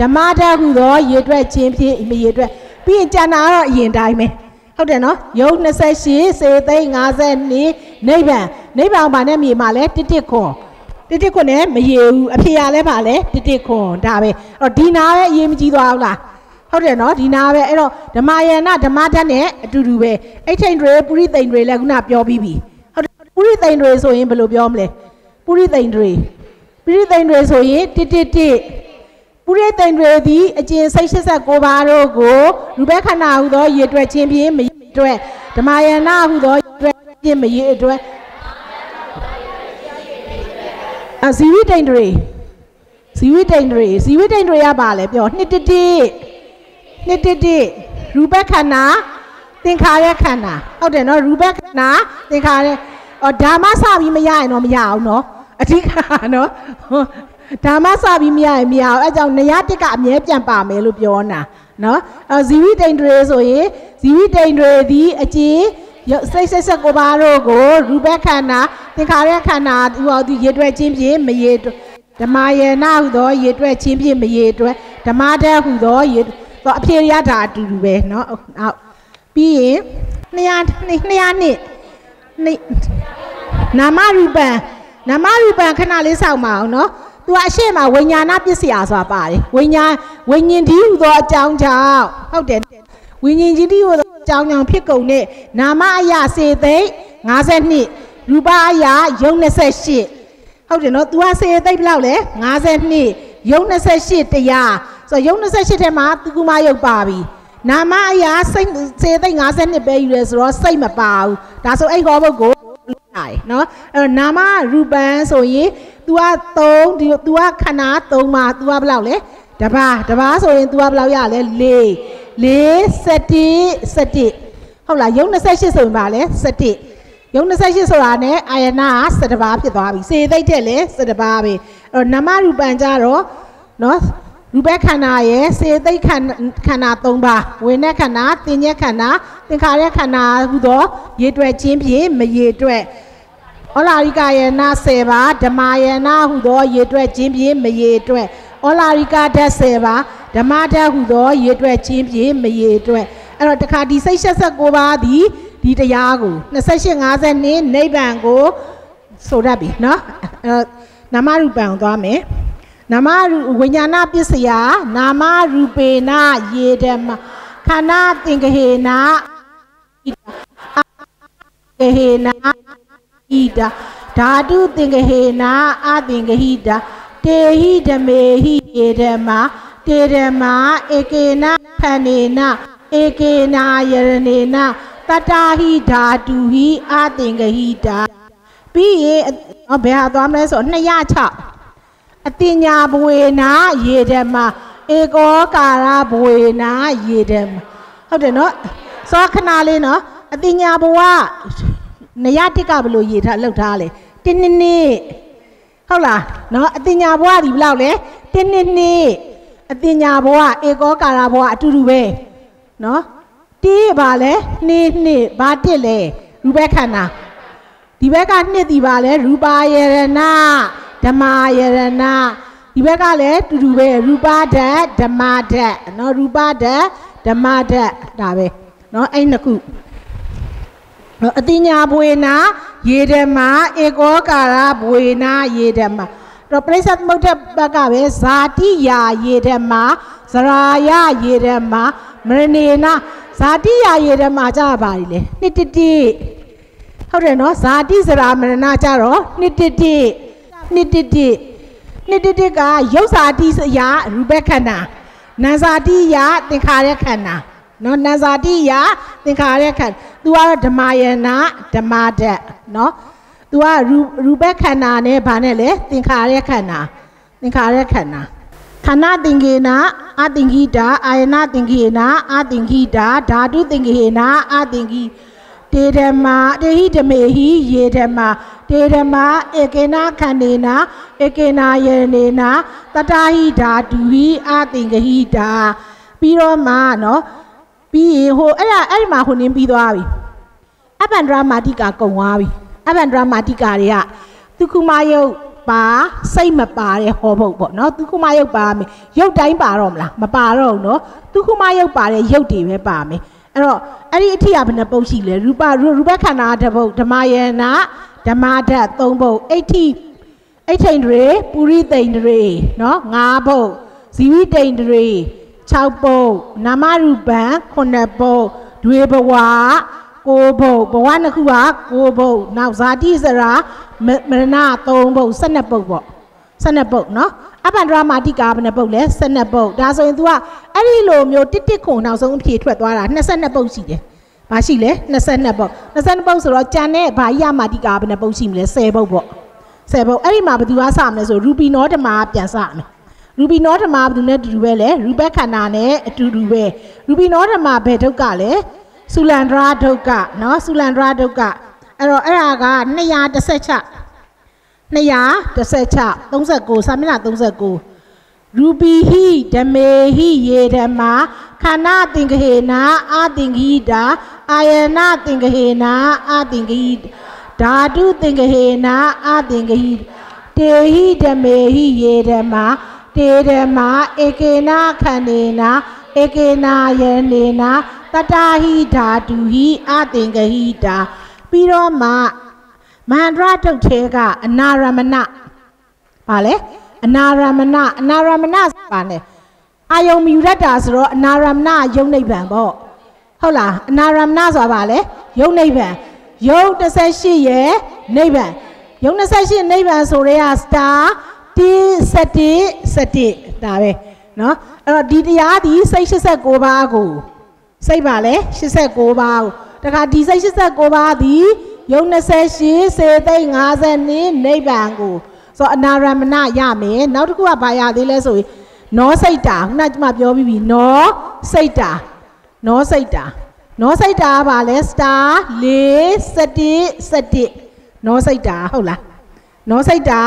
ဓမ္မတဟူသောရေတွက်ခြင်းဖြင့်မရေတွက်ပြီးရင်ကျန်တာတော့အရင်တိုင်းပဲဟုတ်တယ်နော်ယုံ28စေသိက်50နိဗ္ဗာန်နိဗ္ဗာန်ဘာနဲ့မြေမှာလဲတစ်တစ်ခွန်တစ်တစ်ခွန်းနဲ့မရေဘူးအဖေရလဲပါလဲတစ်တစ်ခွန်းဒါပဲအဲ့တော့ဒီနာပဲအရေးမကြီးသွားဘူးလား ဟုတ်တယ်နော်ဒီနာပဲအဲ့တော့ဓမ္မယနာဓမ္မဓာတ်နဲ့အတူတူပဲအဲ့ချိန်တွေပုရိသိန်တွေလည်းခုနပြောပြီးပြီဟုတ်တယ်ပုရိသိန်တွေဆိုရင်ဘယ်လိုပြောမလဲပုရိသိန်တွေပုရိသိန်တွေဆိုရင်တစ်တစ်တစ်ပုရိသိန်တွေသည်အကျင့်စိတ်89ပါးတို့ကိုရူပခန္ဓာဟုသောရေတွက်ခြင်းဖြင့်မရေတွက်ဓမ္မယနာဟုသောရေတွက်ခြင်းမရေတွက်အဇီဝိတိန်တွေဇီဝိတိန်တွေဇီဝိတိန်တွေရပါလေပြောနှစ်တစ်တစ် နှစ်တစ်တစ်ရူပခန္ဓာသင်္ခါရခန္ဓာဟုတ်တယ်နော်ရူပခန္ဓာသင်္ခါရအော်ဓမ္မစပြီးမရရင်တော့မရအောင်နော်အဓိကနော်ဓမ္မစပြီးမရရင်မရအောင်အဲကြောင့်နရတစ်ကအမြဲပြန်ပါမယ်လို့ပြောတာနော်အဲဇီဝိတိန်တွေဆိုရင်ဇီဝိတိန်တွေဒီအကျဉ်စိတ်ဆက်ဆက်ကိုပါတို့ကိုရူပခန္ဓာသင်္ခါရခန္ဓာဟိုဒီရေတွက်ခြင်းဖြင့်မရေဓမ္မယေနဟုသောရေတွက်ခြင်းဖြင့်မရေတွက်ဓမ္မတဟုသောရေ တော့အဖြေရတာအတူတူပဲเนาะနောက်ပြီးရင်200 200နှစ်နှစ်နာမရူပံနာမရူပံခဏလေးစောင့်ပါအောင်เนาะသူကအရှိမဝိညာဏပစ္စယဆိုတာပါတယ်ဝိညာဝိညာဉ်ဒီဟုသောအကြောင်းကြောင့်ဟုတ်တယ်ဝိညာဉ်ကြီးဒီဟုသောအကြောင်းကြောင့်ဖြစ်ကုန်တဲ့နာမအယစေသိ52ရူပအယယုံ28ဟုတ်တယ်နော် तू ကစေသိဘယ်လောက်လဲ52 ယုံ28တရားဆိုယုံ28ထဲမှာသူကမယုတ်ပါပြီနာမအရာစိတ်စေသိ52ပဲယူရဲဆိုတော့စိတ်မပါဘူးဒါဆိုအဲ့ဟောဘုတ်ကိုလုပ်ရတယ်နော်အဲ့တော့နာမရူပံဆိုရင် तू က3ဒီ तू ကခန္ဓာ3မှာ तू ကဘယ်လောက်လဲတပါးတပါးဆိုရင် तू ကဘယ်လောက်ရလဲ4 4 7 7ဟုတ်လားယုံ28ဆိုရင်ပါလဲ7ယုံ28ဆိုတာနဲ့အာယနာက7ပါးဖြစ်သွားပြီစေသိတဲ့လဲ7ပါးပဲအဲ့တော့ နမရူပံကြတော့နော်ရူပခန္ဓာရဲ့စေသိခန္ဓာခန္ဓာ၃ပါးဝိညာဉ်ခန္ဓာသင်္ညက်ခန္ဓာသင်္ခါရခန္ဓာဟူသောရေတွက်ခြင်းဖြင့်မရေတွက်ဩလာရိကယနာ10ပါးဓမ္မယနာဟူသောရေတွက်ခြင်းဖြင့်မရေတွက်ဩလာရိကဓာတ်10ပါးဓမ္မဓာတ်ဟူသောရေတွက်ခြင်းဖြင့်မရေတွက်အဲ့တော့တခါဒီစိတ်89ပါးသည်ဒီတရားကို28 50နှစ်နိဗ္ဗာန်ကိုဆိုတတ်ပြီเนาะအဲ့ နာမရူပံကိုသွားမယ်နာမရူဝိညာဏပစ္စယနာမရူပေနယေဓမ္မခန္ဓာသင်္ကဟေနကဟေနဣဒဓာတုသင်္ကဟေနအသင်္ကဟိတတေဟိဓမေဟိယေဓမ္မတေဓမ္မဧကေနခန္နေနဧကေနာယရဏေနတတဟိဓာတုဟိအသင်္ကဟိတာ ပြီးရင်ဘယ်ဟာသွားမလဲဆို206အတိညာဘဝေနာယေဓမ္မဧကောကာရဘဝေနာယေဓမ္မဟုတ်တယ်နော်စောခဏလေးနော်အတိညာဘဝနရတစ်ကဘလို့ရေးထားလောက်ထားလဲတင်းနှစ်နှစ်ဟုတ်လားနော်အတိညာဘဝဒီဘလောက်လဲတင်းနှစ်နှစ်အတိညာဘဝဧကောကာရဘဝအတူတူပဲနော်တီးပါလဲနှစ်နှစ်ဘာတစ်လဲရူပခန္ဓာ ဒီဘက်ကနှစ်ဒီပါလဲရူပါယရဏဓမ္မယရဏဒီဘက်ကလည်းတူတူပဲရူပဓာတ်ဓမ္မဓာတ်နော်ရူပဓာတ်ဓမ္မဓာတ်ဒါပဲနော်အဲ့နှစ်ခုနော်အတိညာဘွေနာယေဓမ္မဧကောကာရဘွေနာယေဓမ္မတော့ပြိဿသမုဒ္ဒဘက်ကပဲဇာတိယာယေဓမ္မဇရာယယေဓမ္မမရဏေနာဇာတိယာယေဓမ္မကြပါလိလေနှစ်တတိ ဟုတ်တယ်နော်ဇာတိဇရာမရဏကြတော့နှစ်တတိနှစ်တတိနှစ်တတိကယုတ်ဇာတိယာရူပခန္ဓာနာဇာတိယာသင်္ခါရခန္ဓာနော်နာဇာတိယာသင်္ခါရခန္ဓာ तू ကတော့ဓမ္မယနာဓမ္မဓာတ်နော် तू ကရူပခန္ဓာနဲ့ဗာနဲ့လေသင်္ခါရခန္ဓာသင်္ခါရခန္ဓာခန္ဓာသင်္ကေနအသင်္ခိတာအာယနာသင်္ကေနအသင်္ခိတာဓာတုသင်္ကေနအသင်္ခိတေ ဓမ္မာတေဟိဓမေဟိယေဓမ္မာတေဓမ္မာဧကေနခန္ဒေနာဧကေနာယေနေနာတတဟိဓာတုဟိအသင်္ကဟိတာပြီးတော့မှနော်ပြီးရင်ဟိုအဲ့ဒါအဲ့ဒီမှာဟိုနင်းပြီးသွားပြီအပန္ဒရာမာတိကာကုံသွားပြီအပန္ဒရာမာတိကာတွေကသူကုမာယုတ်ပါစိတ်မပါတဲ့ဟောဖို့ပေါ့နော်သူခုမယုတ်ပါမယ်ရုပ်တိုင်းပါတော့မလားမပါတော့ဘူးနော်သူခုမယုတ်ပါတဲ့ရုပ်တွေပဲပါမယ် အဲ့တော့အဲ့ဒီအထိကဘယ်နှပုတ်ရှိလဲရူပရူပခန္ဓာတစ်ပုတ်ဓမ္မယေနာဓမ္မဓာတ်၃ပုတ်အဋ္ဌိအိတ်ထိန်တွေပူရိသိန်တွေနော်၅ဘုတ်ဇီဝိတိန်တွေ6ဘုတ်နာမရူပံ9ဘုတ်ဒွေဘဝကိုဘုတ်ဘဝနှစ်ခုကကိုဘုတ်နောက်ဇာတိစရာမမရဏ3ဘုတ်12ဘုတ်ပေါ့12ဘုတ်နော် အပန္ဒရာမာတိကာဘယ်နှပုတ်လဲ12ပုတ်ဒါဆိုရင် तू ကအဲ့ဒီလိုမျိုးတစ်တစ်ခုနောက်ဆုံးအဖြေထွက်သွားတာ22ပုတ်ရှိတယ်။ဘာရှိလဲ22ပုတ်22ပုတ်ဆိုတော့ကြံတဲ့ဘာယမာတိကာဘယ်နှပုတ်ရှိမလဲ10ပုတ်ပေါ့10ပုတ်အဲ့ဒီမှာဘယ်သူကစမလဲဆိုရူပီနောဓမ္မာပြန်စမယ်ရူပီနောဓမ္မာဘယ်သူနဲ့အတူတူပဲလဲရူပက်ခန္ဓာနဲ့အတူတူပဲရူပီနောဓမ္မာဘယ်ဒုက္ခလဲဆူလန္ဒရာဒုက္ခနော်ဆူလန္ဒရာဒုက္ခအဲ့တော့အဲ့ဒါက216 216 39စာမျက်နှာ39ရူပီဟိဓမေဟိယေဓမ္မာခန္ဓာသင်္ကဟေနာအာသင်္ကိတာအာယနာသင်္ကဟေနာအာသင်္ကိဓာတုသင်္ကဟေနာအာသင်္ကိတေဟိဓမေဟိယေဓမ္မာတေဓမ္မာဧကေနာခန္နေနာဧကေနာယနေနာတတဟိဓာတုဟိအာသင်္ကဟိတာပြီးတော့မှ မန္တရတုတ်သေးကအနာရမဏပါလေအနာရမဏအနာရမဏပါလေအာယုံမြူရတ္တာဆိုတော့အနာရမဏယုံနိဗ္ဗာန်ပေါ့ဟုတ်လားအနာရမဏဆိုတာပါလေယုံနိဗ္ဗာန်ယုံ18ရဲ့နိဗ္ဗာန်ယုံ28နိဗ္ဗာန်ဆိုရဲကစတာ1 7 7ဒါပဲเนาะအဲ့တော့ဒီတရားဒီစိတ်89ပါးကိုစိတ်ပါလေ89ပါးကိုတခါဒီစိတ်89ပါးဒီ ယုံ28စေသိန်း50နိနိဗ္ဗာန်ကိုဆိုအနာရမဏရမယ်နောက်တစ်ခုကဘာရသေးလဲဆိုရင်နောစိတ်တာခုနကကျွန်မပြောပြီးပြီနောစိတ်တာနောစိတ်တာနောစိတ်တာကဘာလဲစတာ4 7 7နောစိတ်တာဟုတ်လားနောစိတ်တာ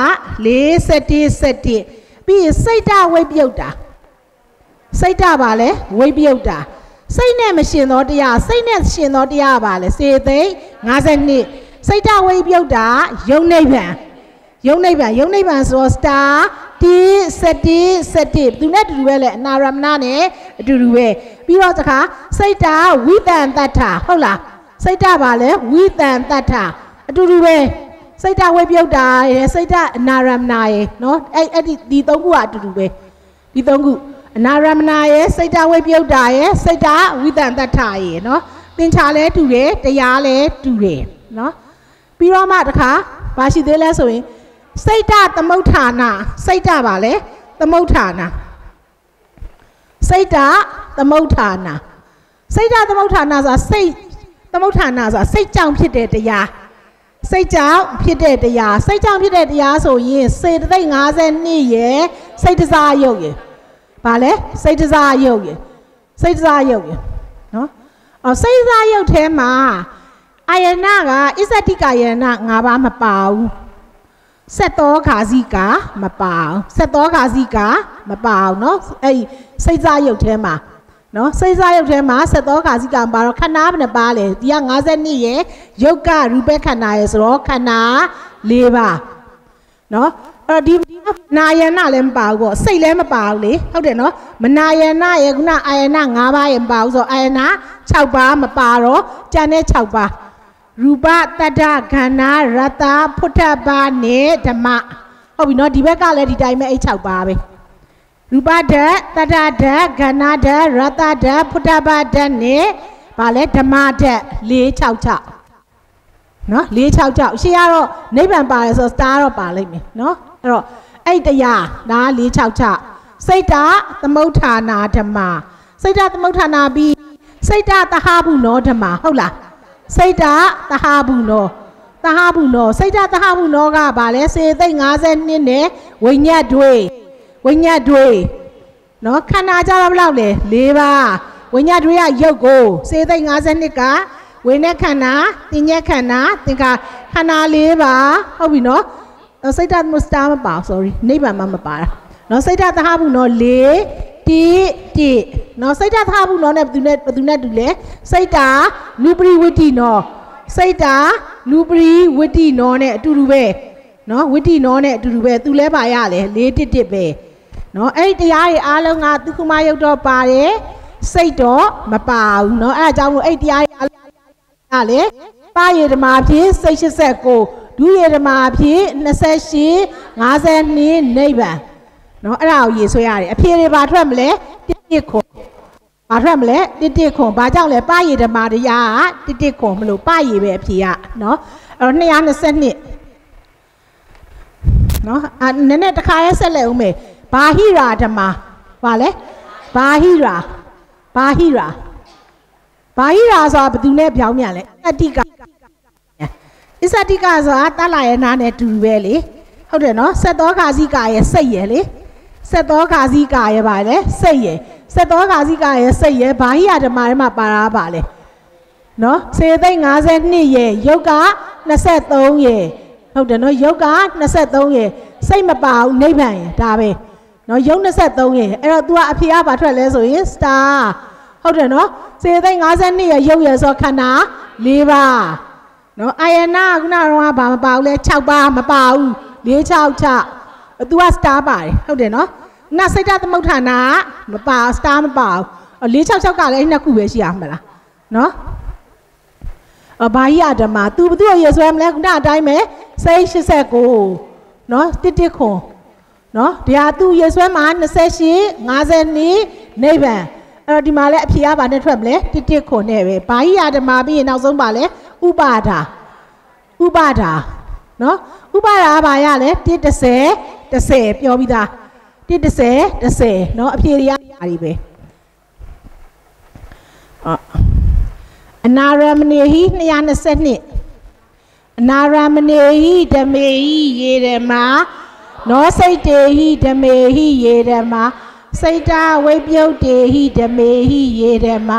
4 7 7ပြီးရင်စိတ်တဝိပယုတ်တာစိတ်တပါလဲဝိပယုတ်တာ စိတ်နဲ့မရှင်သောတရားစိတ်နဲ့ရှင်သောတရားပါလေစေသိ52စိတ်တဝိပယုတ်တာယုံနိဗ္ဗာန်ယုံနိဗ္ဗာန်ယုံနိဗ္ဗာန်ဆိုတော့ star t 7 7သူနဲ့အတူတူပဲလေအနာရမဏနဲ့အတူတူပဲပြီးတော့တခါစိတ်တာဝိတန်တတ္ထာဟုတ်လားစိတ်တာပါလေဝိတန်တတ္ထာအတူတူပဲစိတ်တဝိပယုတ်တာရယ်စိတ်တအနာရမဏရယ်နော်အဲ့အဲ့ဒီဒီသုံးခုကအတူတူပဲဒီသုံးခု အနာရမဏရယ်စိတ်တဝိပယုတ်တာရယ်စိတ်တဝိတန်တတ္ထာရယ်နော်သင်္ချာလဲတူတယ်တရားလဲတူတယ်နော်ပြီးတော့မှတခါဘာရှိသေးလဲဆိုရင်စိတ်တသမုဋ္ဌာနာစိတ်တပါလေသမုဋ္ဌာနာစိတ်တသမုဋ္ဌာနာစိတ်တသမုဋ္ဌာနာဆိုတာစိတ်သမုဋ္ဌာနာဆိုတာစိတ်ကြောင့်ဖြစ်တဲ့တရားစိတ်ကြောင့်ဖြစ်တဲ့တရားစိတ်ကြောင့်ဖြစ်တဲ့တရားဆိုရင်စေတသိက်52ရဲ့စိတ်တစားယုတ်ရ ။ဘာလဲစိတ်တစားရုပ်ရယ်စိတ်တစားရုပ်ရယ်နော်။အော်စိတ်တစားရုပ်ထဲမှာအာယနာကအစ္စတိကယနာ၅ပါးမပါဘူး။ဆက်သောခါစီကမပါဘူး။ဆက်သောခါစီကမပါဘူးနော်။အဲ့စိတ်စားရုပ်ထဲမှာနော်စိတ်စားရုပ်ထဲမှာဆက်သောခါစီကံပါတော့ခန္ဓာဘယ်နှပါလဲဒီက52ရဲ့ယုတ်ကရူပခန္ဓာရဲ့ဆိုတော့ခန္ဓာ၄ပါနော် အဲ့တော့ဒီနာယနာလည်းမပါဘူးပေါ့စိတ်လည်းမပါဘူးလေဟုတ်တယ်နော်မနာယနာရဲ့ခုနအာယနာ၅ပါးရင်မပါဘူးဆိုအာယနာ6ပါးမပါတော့ကြံတဲ့6ပါးရူပတတ္တခန္ဓာရတ္တဖုထပါနဲ့ဓမ္မဟုတ်ပြီနော်ဒီဘက်ကလည်းဒီတိုင်းပဲအဲ့6ပါးပဲရူပဓာတ်တတ္တဓာတ်ခန္ဓာဓာတ်ရတ္တဓာတ်ဖုထပါဓာတ်နဲ့ဗာလဲဓမ္မဓာတ်466နော်466ရှေ့ကတော့နိဗ္ဗာန်ပါတယ်ဆိုတော့ star တော့ပါလိမ့်မယ်နော် အဲ့တော့အဲ့တရားဒါ466စိတ်တသမုဋ္ဌာနာဓမ္မစိတ်တသမုဋ္ဌာနာပြီးစိတ်တသဟဘူးနောဓမ္မဟုတ်လားစိတ်တသဟဘူးနောသဟဘူးနောစိတ်တသဟဘူးနောကဘာလဲစေသိက်52နဲ့ဝိညာဉ်တွေဝိညာဉ်တွေနော်ခန္ဓာကြတော့ဘယ်လောက်လဲ၄ပါးဝိညာဉ်တွေကရုပ်ကိုစေသိက်52ကဝိညာဉ်ခန္ဓာတင်ညက်ခန္ဓာသင်္ခါခန္ဓာ၄ပါးဟုတ်ပြီနော် စိတ်တမစတာမပါ sorry နိဗ္ဗာန်မမပါတာနော်စိတ်တသဟဘူးနော်၄တိတိနော်စိတ်တသဟဘူးနော်နဲ့ဘယ်သူနဲ့ဘယ်သူနဲ့တူလဲစိတ်တာနုပရိဝတ္တိနော်စိတ်တာနုပရိဝတ္တိနော်နဲ့အတူတူပဲနော်ဝတ္တိနော်နဲ့အတူတူပဲသူလဲပါရလေ၄တစ်တစ်ပဲနော်အဲ့ဒီတရားတွေအားလုံးကသူခုမယုတ်တော့ပါတယ်စိတ်တော့မပါဘူးเนาะအဲအကြောင်းလို့အဲ့တရားတွေအားလေပါရဓမ္မဖြစ်စိတ်89 ဒဒုရေဓမာဖြစ်28 52နိဗ္ဗာန်နော်အဲ့ဒါကိုရေးဆွဲရတယ်အဖြေတွေဘာထွက်မလဲတစ်တစ်ခွန်ဘာထွက်မလဲတစ်တစ်ခွန်ဘာကြောင့်လဲပရေဓမာတရားကတစ်တစ်ခွန်မလို့ပရေပဲအဖြေကနော်အဲ့တော့222နော်အာနည်းနည်းတစ်ခါရဲဆက်လက်ဦးမယ်ဘာဟိရာဓမ္မာဘာလဲဘာဟိရာဘာဟိရာဘာဟိရာဆိုတာဘယ်သူနဲ့ပြောင်းပြန်လဲအတ္တိက အစ္စတိကဆိုတာတတ်လာရဲ့နားနဲ့တူပဲလေဟုတ်တယ်နော်ဆက်သောခါစီကရဲ့စိတ်ရဲ့လေဆက်သောခါစီကရဲ့ပါလေစိတ်ရဲ့ဆက်သောခါစီကရဲ့စိတ်ရဲ့ဘာဟိရာဓမ္မာထဲမှာပါတာပါလေနော်စေသိန်း52ရဲ့ယုတ်က23ရဲ့ဟုတ်တယ်နော်ယုတ်က23ရဲ့စိတ်မပါဘူးနိဗ္ဗာန်ရဲ့ဒါပဲနော်ယုတ်23ရဲ့အဲ့တော့ तू ကအဖြေကဘာထွက်လဲဆိုရင် star ဟုတ်တယ်နော်စေသိန်း52ရဲ့ယုတ်ရဲ့ဆိုခန္ဓာ၄ပါး နော်အာယနာကခုနကတော့ဘာမပါဘူးလဲ6ပါမပါဘူး၄6 6သူကစတားပါတယ်ဟုတ်တယ်နော်နာစိတ်တသမုဋ္ဌာနာမပါစတားမပါဘူး၄6 6ကလည်းအဲ့နှစ်ခုပဲရှိရမှာလားနော်အဘာကြီးအဓမ္မသူဘသူ့ရေဆွဲမလဲခုနအတိုင်းပဲစိတ်89နော်တစ်တစ်ခွန်နော်တရားသူ့ရေဆွဲမှာ28 52နိဗ္ဗာန် အဲ့တော့ဒီမှာလည်းအဖြေကဘာနဲ့ထွက်မလဲတစ်တစ်ခွန်နဲ့ပဲဘာကြီးအဓမ္မပြီးရင်နောက်ဆုံးပါလဲဥပါဒါဥပါဒါနော်ဥပါဒါကဘာရလဲတစ်30 30ပြောပြီးသားတစ်30 30နော်အဖြေတွေကဘာတွေပဲအာအနာရမဏေဟိ222အနာရမဏေဟိဓမေဟိယေရမနောစိတ်တေဟိဓမေဟိယေရမ စိတ်တဝိပယုတ်တေဟိဓမေဟိယေရမ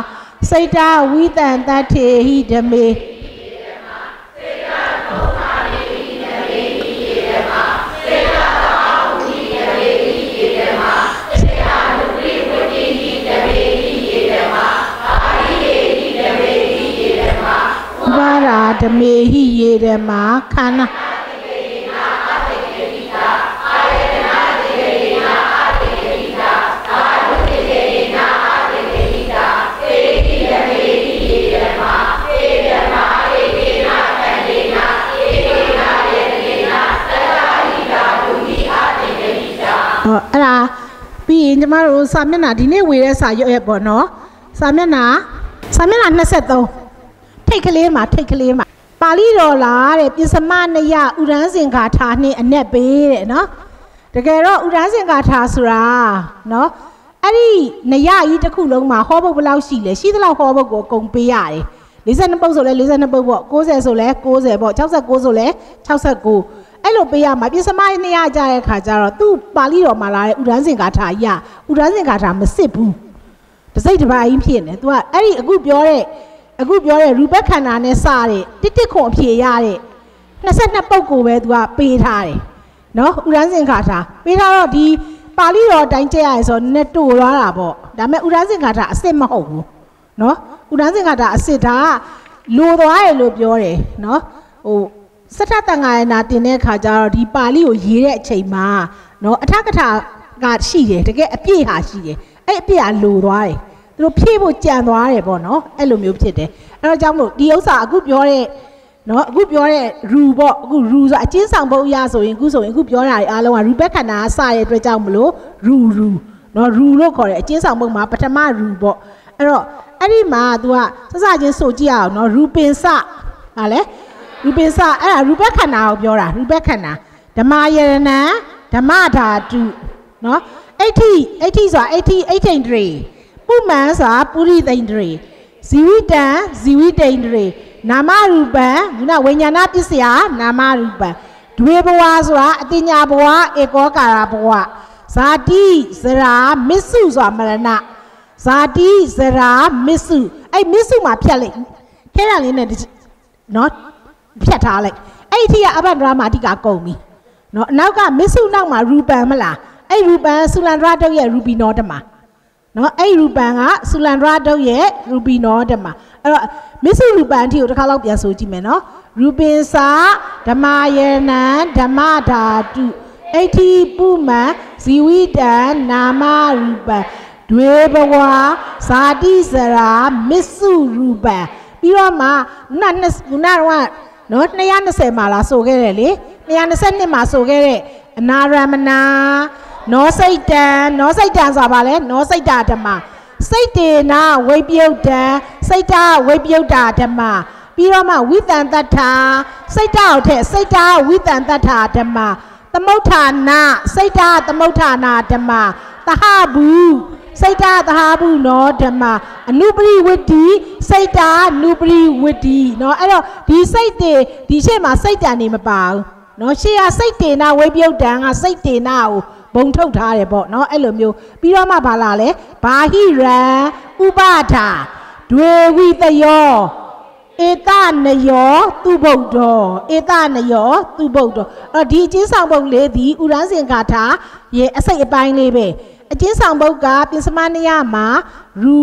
စိတ်တဝိတံတတ္ထေဟိဓမေဘာရာဓမေဟိယေရမခန္ဓာ ဟောအဲ့ဒါပြီးရင်ကျမတို့စာမျက်နှာဒီနေ့ဝေတဲ့စာရွက်ပေါ့နော်စာမျက်နှာစာမျက်နှာ23ထိတ်ကလေးမှာထိတ်ကလေးမှာပါဠိတော်လားတဲ့ပြစ္စမနယဥရန်စင်္ဂါထာနှင့်အ내ပေးတဲ့နော်တကယ်တော့ဥရန်စင်္ဂါထာဆိုတာနော်အဲ့ဒီနယကြီးတစ်ခုလုံးမှာဟောပုတ်ဘယ်လောက်ရှိလဲရှိသလောက်ဟောပုတ်ကိုအကုန်ပေးရတယ်42ပုတ်ဆိုလဲ42ပုတ်ပေါ့60ဆိုလဲ60ပေါ့69ဆိုလဲ69 အဲ့လိုပေးရမှာပြစ္စမနေရကြတဲ့ခါကျတော့သူ့ပါဠိတော်မှာလာတဲ့ဥရန်စင်္ဂါထာကြီးကဥရန်စင်္ဂါထာမစစ်ဘူးတစိတ်တစ်ပါးကြီးဖြစ်နေ तू ကအဲ့ဒီအခုပြောတဲ့အခုပြောတဲ့ရူပခန္ဓာနဲ့စတဲ့တစ်တစ်ခွန်အဖြေရတဲ့22ပုတ်ကိုပဲ तू ကပေးထားတယ်နော်ဥရန်စင်္ဂါထာပေးထားတော့ဒီပါဠိတော်အတိုင်းကျက်ရရဆိုနည်းတူသွားတာပေါ့ဒါပေမဲ့ဥရန်စင်္ဂါထာအစစ်မဟုတ်ဘူးနော်ဥရန်စင်္ဂါထာအစစ်ဒါကလိုသွားတယ်လို့ပြောတယ်နော်ဟို စထတန်ဃာယနာတင်တဲ့ခါကျတော့ဒီပါဠိကိုရေးတဲ့အချိန်မှာနော်အထကထာကရှိတယ်တကယ်အပြည့်ဟာရှိတယ်အဲ့အပြည့်ဟာလိုသွားတယ်သူတို့ဖြည့်ဖို့ကြံသွားတယ်ပေါ့နော်အဲ့လိုမျိုးဖြစ်တယ်အဲ့တော့ကြောင့်မို့ဒီဥစ္စာအခုပြောတဲ့နော်အခုပြောတဲ့ရူပေါ့အခုရူဆိုအချင်းဆောင်ပုံအရာဆိုရင်အခုဆိုရင်အခုပြောတာတွေအားလုံးကရူဘက်ခန္ဓာအစရဲ့အတွက်ကြောင့်မလို့ရူရူနော်ရူလို့ခေါ်တယ်အချင်းဆောင်ပုံမှာပထမရူပေါ့အဲ့တော့အဲ့ဒီမှာ तू ကစစချင်းဆိုကြည့်အောင်နော်ရူပင်စဟာလဲ ရူပင်စအဲ့ဒါရူပခန္ဓာကိုပြောတာရူပခန္ဓာဓမ္မယရဏံဓမ္မဓာတုနော်အဋ္ဌိအဋ္ဌိဆိုတာအဋ္ဌိအဋ္ဌိန္ဒြေပုမှန်ဆိုတာပုရိသိန္ဒြေဇီဝိတံဇီဝိတိန္ဒြေနာမရူပံခုနဝိညာဏပစ္စယနာမရူပံဒွေဘဝဆိုတာအတိညာဘဝဧကောကာရဘဝဇာတိဇရာမစ္စုဆိုတာမရဏဇာတိဇရာမစ္စုအဲ့မစ္စုမှာဖြတ်လိုက်ခဲရလေးနဲ့နော် ဖြတ်ထားလိုက်အဲ့ဒီကအဘဒရာမာတိကကုန်ပြီနော်အနောက်ကမစ္စုနောက်မှာရူပံမလားအဲ့ရူပံဆူလန္ဒရာတုတ်ရဲ့ရူပီနောဓမ္မနော်အဲ့ရူပံကဆူလန္ဒရာတုတ်ရဲ့ရူပီနောဓမ္မအဲ့တော့မစ္စုရူပံအထိကိုတစ်ခါလောက်ပြန်ဆိုကြည့်မယ်နော်ရူပင်စာဓမ္မယေနံဓမ္မဓာတုအဋ္ဌိပုမံဇီဝိတံနာမရူပံဒွေဘဝဇာတိစရာမစ္စုရူပံပြီးတော့မှခုနခုနတော့ နော်220မှာလားဆိုခဲ့တယ်လေ222မှာဆိုခဲ့တဲ့အနာရမနာနောစိတ်တံနောစိတ်တံဆိုတာဘာလဲနောစိတ်တာဓမ္မစိတ်တေနာဝိပယုတ်တံစိတ်တာဝိပယုတ်တာဓမ္မပြီးတော့မှဝိတန်တ္ထာစိတ်တာကိုထည့်စိတ်တာဝိတန်တ္ထာဓမ္မသမုဋ္ဌာနာစိတ်တာသမုဋ္ဌာနာဓမ္မသဟဘူး စိတ်တာသဟဘူးနောဓမ္မအနုပရိဝတ္တိစိတ်တာနုပရိဝတ္တိเนาะအဲ့တော့ဒီစိတ်တေဒီရှေ့မှာစိတ်တန်နေမပါဘူးเนาะရှေ့ကစိတ်တေနာဝိပယုတ်တံကစိတ်တေနာကိုဘုံထုတ်ထားတယ်ပေါ့เนาะအဲ့လိုမျိုးပြီးတော့မှဘာလာလဲဘာဟိရံဥပထာဒွေဝိတယောဧတနယောသူဗုဒ္ဓောဧတနယောသူဗုဒ္ဓောအဲ့တော့ဒီအချင်းဆောင်ပုံလေးဒီဥရန်စင်ကာထာရဲ့အစိတ်အပိုင်းလေးပဲ အကျဉ်းဆောင်ပုဒ်ကပြင်စမနရမှာရူ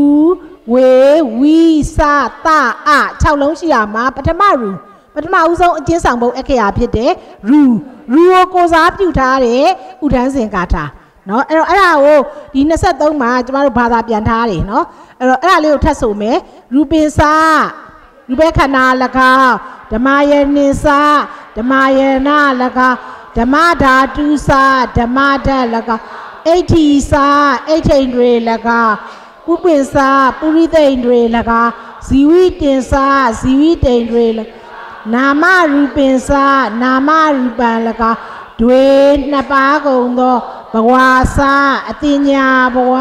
ဝေဝီစတအ6လုံးရှိရမှာပထမရူပထမဦးဆုံးအကျဉ်းဆောင်ပုဒ်အခရာဖြစ်တဲ့ရူရူကိုကိုစားပြုထားတဲ့ဥဒန်းစင်ကာထာနော်အဲ့တော့အဲ့ဒါကိုဒီ23မှာကျမတို့ဘာသာပြန်ထားတယ်နော်အဲ့တော့အဲ့ဒါလေးကိုထပ်ဆိုမယ်ရူပင်စာရူပခန္ဓာ၎င်းဓမ္မယနိစာဓမ္မယနာ၎င်းဓမ္မဓာတုစာဓမ္မဓာတ်၎င်း အိဋ္ဌိစာအိဋ္ဌိန်တွေ၎င်းပုပ္ပင်စာပုရိသိန်တွေ၎င်းဇီဝိတင်စာဇီဝိတိန်တွေ၎င်းနာမရူပင်စာနာမရူပံ၎င်းတွေနှစ်ပါးကုန်သောဘဝစာအတိညာဘဝ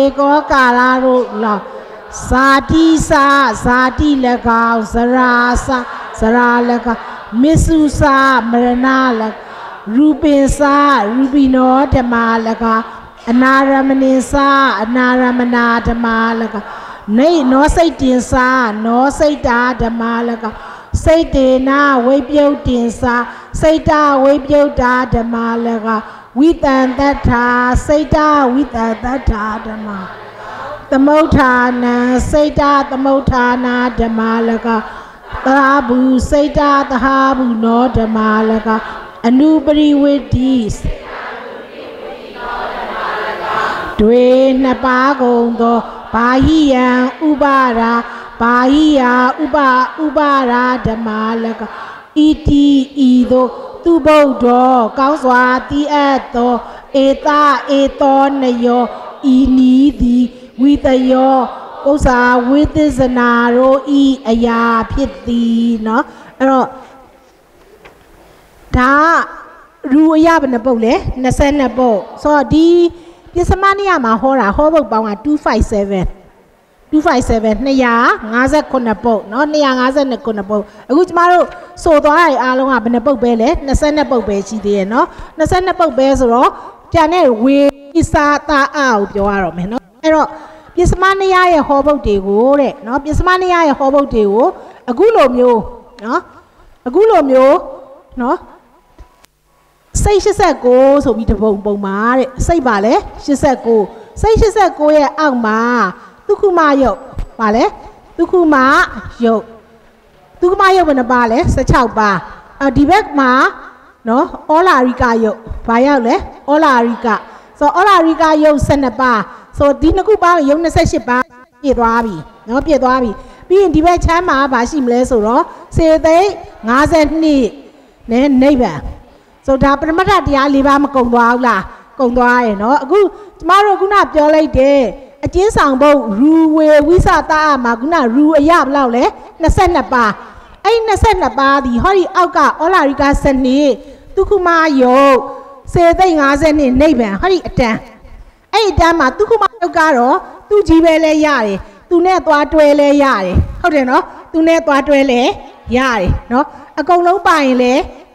ဧကောကာလတို့လောက်ဇာတိစာဇာတိ၎င်းဇရာစာဇရာ၎င်းမစ္စုစာမရဏ၎င်း ရူပင်စာရူပိနောဓမ္မ၎င်းအနာရမဏိစာအနာရမနာဓမ္မ၎င်းနေနောစိတ်တင်စာနောစိတ်တာဓမ္မ၎င်းစိတ်တေနာဝိပယုတ်တင်စာစိတ်တာဝိပယုတ်တာဓမ္မ၎င်းဝိတန်တတ္ထာစိတ်တာဝိတန်တတ္ထာဓမ္မသမုဋ္ဌာနံစိတ်တာသမုဋ္ဌာနာဓမ္မ၎င်းသာဘူးစိတ်တာသဟာဘူးနောဓမ္မ၎င်း အနုပရိဝိတ္တိတွေနှစ်ပါးကုန်သောဘာဟိယံဥပါရာဘာဟိယာဥပဥပါရာဓမ္မလကဣတိဤသို့သူဗုဒ္ဓောကောင်းစွာတိအပ်သောဧတဧသောနယောဤနီးသည်ဝိတယောဥစ္စာဝိသဇနာတို့ဤအရာဖြစ်သည်เนาะအဲ့တော့ ဒါရူအရဘယ်နှပုတ်လဲ22ပုတ်ဆိုတော့ဒီပြစ္စမနိယမှာဟောတာဟောပုတ်ပေါင်းက257 257 259ပုတ်เนาะ259ပုတ်အခုကျမတို့ဆိုသွားရအားလုံးကဘယ်နှပုတ်ပဲလဲ22ပုတ်ပဲရှိသေးရဲ့เนาะ22ပုတ်ပဲဆိုတော့ပြန်တဲ့ဝေစာတာအာကိုပြောရတော့မယ်เนาะအဲ့တော့ပြစ္စမနိယရဲ့ဟောပုတ်တွေကိုတဲ့เนาะပြစ္စမနိယရဲ့ဟောပုတ်တွေကိုအခုလိုမျိုးเนาะအခုလိုမျိုးเนาะ စိတ်89ဆိုပြီးတပုံပုံပါတဲ့စိတ်ပါလဲ89စိတ်89ရဲ့အောက်မှာဒုက္ခမယုတ်ပါလဲဒုက္ခမယုတ်ဒုက္ခမယုတ်ဘယ်နှပါလဲ16ပါအော်ဒီဘက်မှာနော်ဩလာရိကယုတ်ဘာရောက်လဲဩလာရိကဆိုဩလာရိကယုတ်12ပါဆိုဒီနှစ်ခုပါယုတ်28ပါပြည့်သွားပြီနော်ပြည့်သွားပြီပြီးရင်ဒီဘက်ချမ်းမှာဘာရှိမလဲဆိုတော့စေသိန်း52နဲ့နိဗ္ဗာန် ဆိုဒါပရမတ္ထတရား၄ပါးမကုံသွားဘူးလားကုံသွားရယ်နော်အခုကျမတို့ခုနပြောလိုက်တယ်အကျဉ်းဆောင်ဘုတ်ရူဝေဝိသတာအမှာခုနရူအရဘလောက်လဲ22ပါအဲ့22ပါဒီဟောဒီအောက်ကဩလာရိကစနစ်ဒုက္ခမယုတ်စေသိမ့်50နှစ်နိဗ္ဗာန်ဟောဒီအတန်းအဲ့အတန်းမှာဒုက္ခမယုတ်ကတော့သူ့ကြီးပဲလဲရတယ်သူနဲ့သွားတွဲလဲရတယ်ဟုတ်တယ်နော်သူနဲ့သွားတွဲလဲရတယ်နော်အကုန်လုံးပိုင်လဲ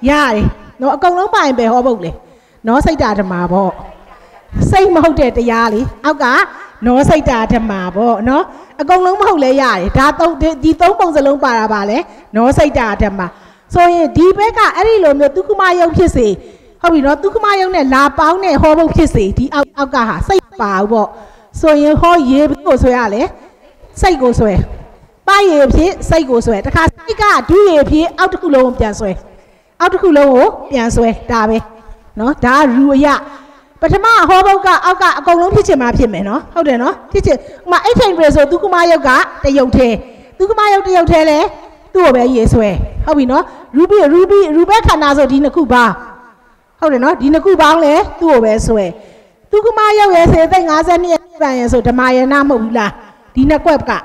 ရတယ် နော်အကုန်လုံးပိုင်ပဲဟောပုတ်လေနော်စိတ်တာဓမ္မပေါ့စိတ်မဟုတ်တဲ့တရားလေအောက်ကနောစိတ်တာဓမ္မာပေါ့နော်အကုန်လုံးမဟုတ်လဲရတယ်ဒါသုံးဒီသုံးပုံစလုံးပါတာပါလေနောစိတ်တာဓမ္မာဆိုရင်ဒီဘက်ကအဲ့ဒီလိုမျိုးဒုက္ခမယုံဖြစ်စေဟုတ်ပြီနော်ဒုက္ခမယုံနဲ့လာပေါင်းတဲ့ဟောဖို့ဖြစ်စေဒီအောက်အောက်ကဟာစိတ်ပါဘူးပေါ့ဆိုရင်ဟောရေကိုဆွဲရလေစိတ်ကိုဆွဲပါရေဖြစ်စိတ်ကိုဆွဲတခါစိတ်ကဒုရေဖြစ်အောက်တစ်ခုလုံးကိုပြန်ဆွဲ အောက်တစ်ခုလုံးကိုပြန်ဆွဲဒါပဲနော်ဒါရူအယပထမဟောဘုတ်ကအောက်ကအကုန်လုံးဖြစ်ချင်မှဖြစ်မယ်နော်ဟုတ်တယ်နော်ဖြစ်ချင်ဥမာအိတ်ထိန်ပြေဆိုဒုက္ခမယုတ်ကတယုတ်သေးဒုက္ခမယုတ်တယုတ်သေးလဲသူ့ကိုပဲရေးဆွဲဟုတ်ပြီနော်ရူဘီရူဘီရူဘဲခန္ဓာဆိုဒီနှစ်ခုပါဟုတ်တယ်နော်ဒီနှစ်ခုပေါင်းလေသူ့ကိုပဲဆွဲသူကမရောက်ရဲ့စေသိ52ရက်ပန်ရဲ့ဆိုဓမ္မယနာမဟုတ်ဘူးလားဒီနှစ်ကွက်ကအဲ့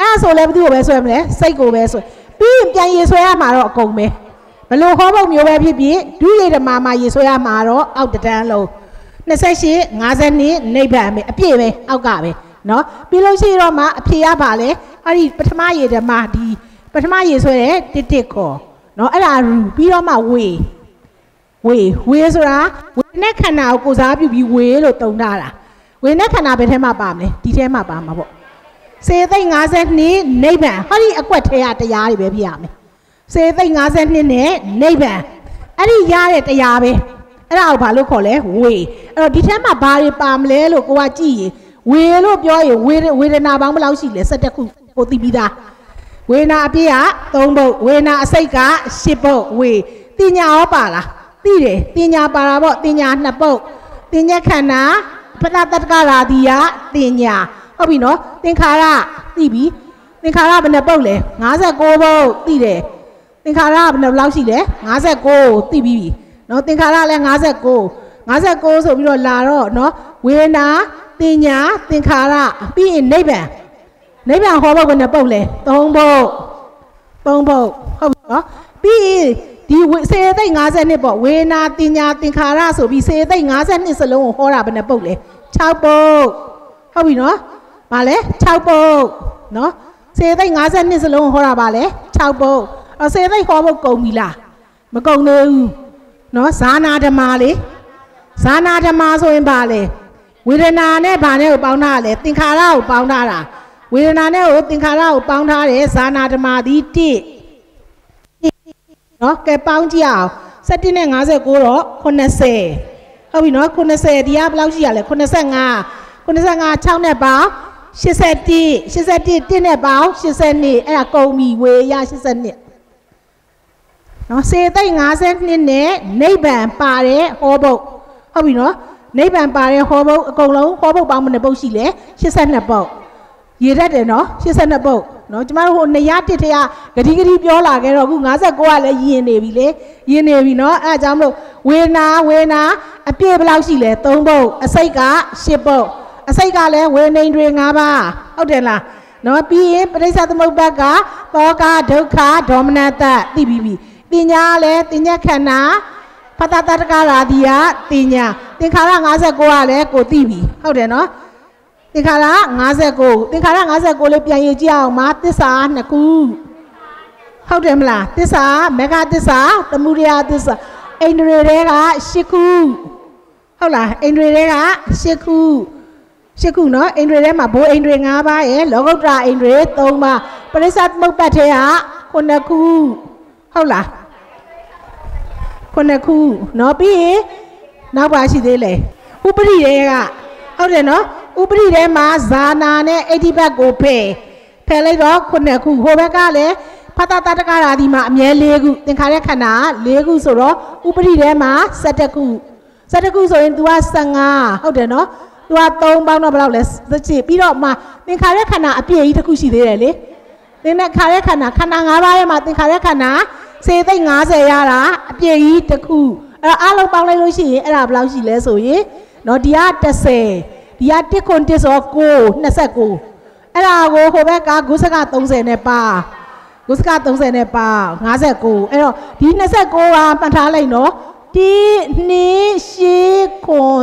ဒါဆိုလည်းဘသူ့ကိုပဲဆွဲမလဲစိတ်ကိုပဲဆွဲပြီးရင်ပြန်ရေဆွဲရမှာတော့အကုန်ပဲ ဘလို့ဟောဖို့မျိုးပဲဖြစ်ဖြစ်ဒုရေဓမ္မမှာရေဆွဲရမှာတော့အောက်တန်းလုံး28 52နိဗ္ဗာန်ပဲအပြည့်ပဲအောက်ကပဲနော်ပြီးလို့ရှိရင်တော့မှအဖြေရပါလေအဲ့ဒီပထမရေဓမ္မဒီပထမရေဆွဲတဲ့တစ်တစ်ခေါ်နော်အဲ့ဒါရူပြီးတော့မှဝေဝေဝေဆိုတာဝေနဲ့ခန္ဓာကိုကိုစားပြုပြီးဝေလို့တုံထားတာဝေနဲ့ခန္ဓာဘယ်ထဲမှာပါမလဲဒီထဲမှာပါမှာပေါ့စေသိက်52နိဗ္ဗာန်ဟောဒီအကွက်ထဲရတရားတွေပဲဖြစ်ရမယ် စေသိက်52နဲ့နိဗ္ဗာန်အဲ့ဒီရတဲ့တရားပဲအဲ့ဒါကိုဘာလို့ခေါ်လဲဝေအဲ့တော့ဒီထဲမှာဘာတွေပါမလဲလို့ကိုကကြည့်ရင်ဝေလို့ပြောရင်ဝေဝေဒနာပေါင်းဘယ်လောက်ရှိလဲ17ခုကိုသိပြီးသားဝေဒနာအပြည့်က3ပုတ်ဝေဒနာအစိတ်က10ပုတ်ဝေတင်ညာရောပါလားသိတယ်တင်ညာပါတာပေါ့တင်ညာ2ပုတ်တင်ညာခန္ဓာပတတတကရာတိယတင်ညာဟုတ်ပြီနော်သင်္ခါရသိပြီသင်္ခါရဘယ်နှပုတ်လဲ59ပုတ်သိတယ် သင်္ခါရဘယ်နှလောက်ရှိလဲ59သိပြီနော်သင်္ခါရလည်း59 59ဆိုပြီးတော့လာတော့နော်ဝေဒနာတင်ညာသင်္ခါရပြီးရင်နိဗ္ဗာန်နိဗ္ဗာန်ဟောဖို့ကနှစ်ပုတ်လဲ3ပုတ်3ပုတ်ဟုတ်ပြီနော်ပြီးရင်ဒီစေသိက်52ပေါ့ဝေဒနာတင်ညာသင်္ခါရဆိုပြီးစေသိက်52စလုံးကိုဟောတာဘယ်နှပုတ်လဲ6ပုတ်ဟုတ်ပြီနော်ဗာလဲ6ပုတ်နော်စေသိက်52စလုံးကိုဟောတာဗာလဲ6ပုတ် အော်စေသိက်ဟောဖို့ကုန်ပြီလားမကုန်သေးဘူးနော်ဇာနာဓမ္မလေဇာနာဓမ္မဆိုရင်ဗာလဲဝေဒနာနဲ့ဗာနဲ့ကိုပေါင်းထားတယ်သင်္ခါရကိုပေါင်းထားတာဝေဒနာနဲ့ကိုသင်္ခါရကိုပေါင်းထားတယ်ဇာနာဓမ္မဒီတိနော်ကဲပေါင်းကြည့်အောင်17နဲ့59တော့80ဟုတ်ပြီနော်80ဒီကဘယ်လောက်ရှိရလဲ85 85 6နဲ့ပေါင်း81 81 1နဲ့ပေါင်း82အဲ့ဒါကုန်ပြီဝေရ82 နော်စေသိက်52နဲ့နိဗ္ဗာန်ပါတဲ့ဟောဘုတ်ဟုတ်ပြီနော်နိဗ္ဗာန်ပါတဲ့ဟောဘုတ်အကုန်လုံးဟောဘုတ်ပေါင်းမနှစ်ပုတ်ရှိလဲ82ပုတ်ရေရက်တယ်နော်82ပုတ်နော်ကျမတို့ဟိုနေရတစ်ထရဂတိဂတိပြောလာခဲ့တော့အခု59ကလည်းယင်နေပြီလေယင်နေပြီနော်အဲအကြောင်းမလို့ဝေနာဝေနာအပြည့်ဘယ်လောက်ရှိလဲ3ပုတ်အစိတ်က10ပုတ်အစိတ်ကလည်းဝေနေတွေ5ပါးဟုတ်တယ်လားနော်ပြီးရင်ပရိစ္ဆသမုပ္ပတ်ကသောကဒုက္ခဒေါမနတသိပြီးပြီ ပညာလည်းပညာခန္ဓာဖတတတကရာတိယပညာသင်္ခါရ59ကလည်းကိုသိပြီဟုတ်တယ်နော်သင်္ခါရ59သင်္ခါရ59လေးပြန်ရေးကြည့်အောင်မှာသစ္စာနှစ်ခုဟုတ်တယ်မလားသစ္စာမေဃသစ္စာသမုဒယသစ္စာအိန္ဒြေတွေက10ခုဟုတ်လားအိန္ဒြေတွေက10ခု10ခုနော်အိန္ဒြေထဲမှာဘိုးအိန္ဒြေ5ပါးရယ်လောကုတ္တရာအိန္ဒြေ3ပါးပရိစ္ဆသမုပ္ပတ်ထဲက9ခုဟုတ်လား 9ခုနော်ပြီးရင်နောက်ပါရှိသေးလေဥပရိတွေကဟုတ်တယ်နော်ဥပရိထဲမှာဇာနာနဲ့အဋ္ဌိဘတ်ကိုဖယ်ဖယ်လိုက်တော့ခုနှစ်ခုဟိုဘက်ကလည်းဖတတတကရာဒီမှာအမြဲ၄ခုသင်္ခါရခန္ဓာ၄ခုဆိုတော့ဥပရိထဲမှာ7ခု7ခုဆိုရင် तू က15ဟုတ်တယ်နော် तू က3ပေါင်းတော့ဘယ်လောက်လဲသချစ်ပြီးတော့မှသင်္ခါရခန္ဓာအပြည့်ကြီးတစ်ခုရှိသေးတယ်လေသင်္ခါရခန္ဓာခန္ဓာ၅ပါးထဲမှာသင်္ခါရခန္ဓာ စေသိက်90ရတာအပြည့်ကြီးတစ်ခုအဲ့တော့အလုံးပေါင်းလိုက်လို့ရှိရင်အဲ့ဒါဘယ်လောက်ရှိလဲဆိုရင်နော်ဒီက30ဒီကတစ်ခွန်တစ်ဆို9 29အဲ့ဒါကိုဟိုဘက်ကဂုစက30နဲ့ပါဂုစက30နဲ့ပါ59အဲ့တော့ဒီ29ကမှတ်ထားလိုက်နော်တီနီရှိခွန်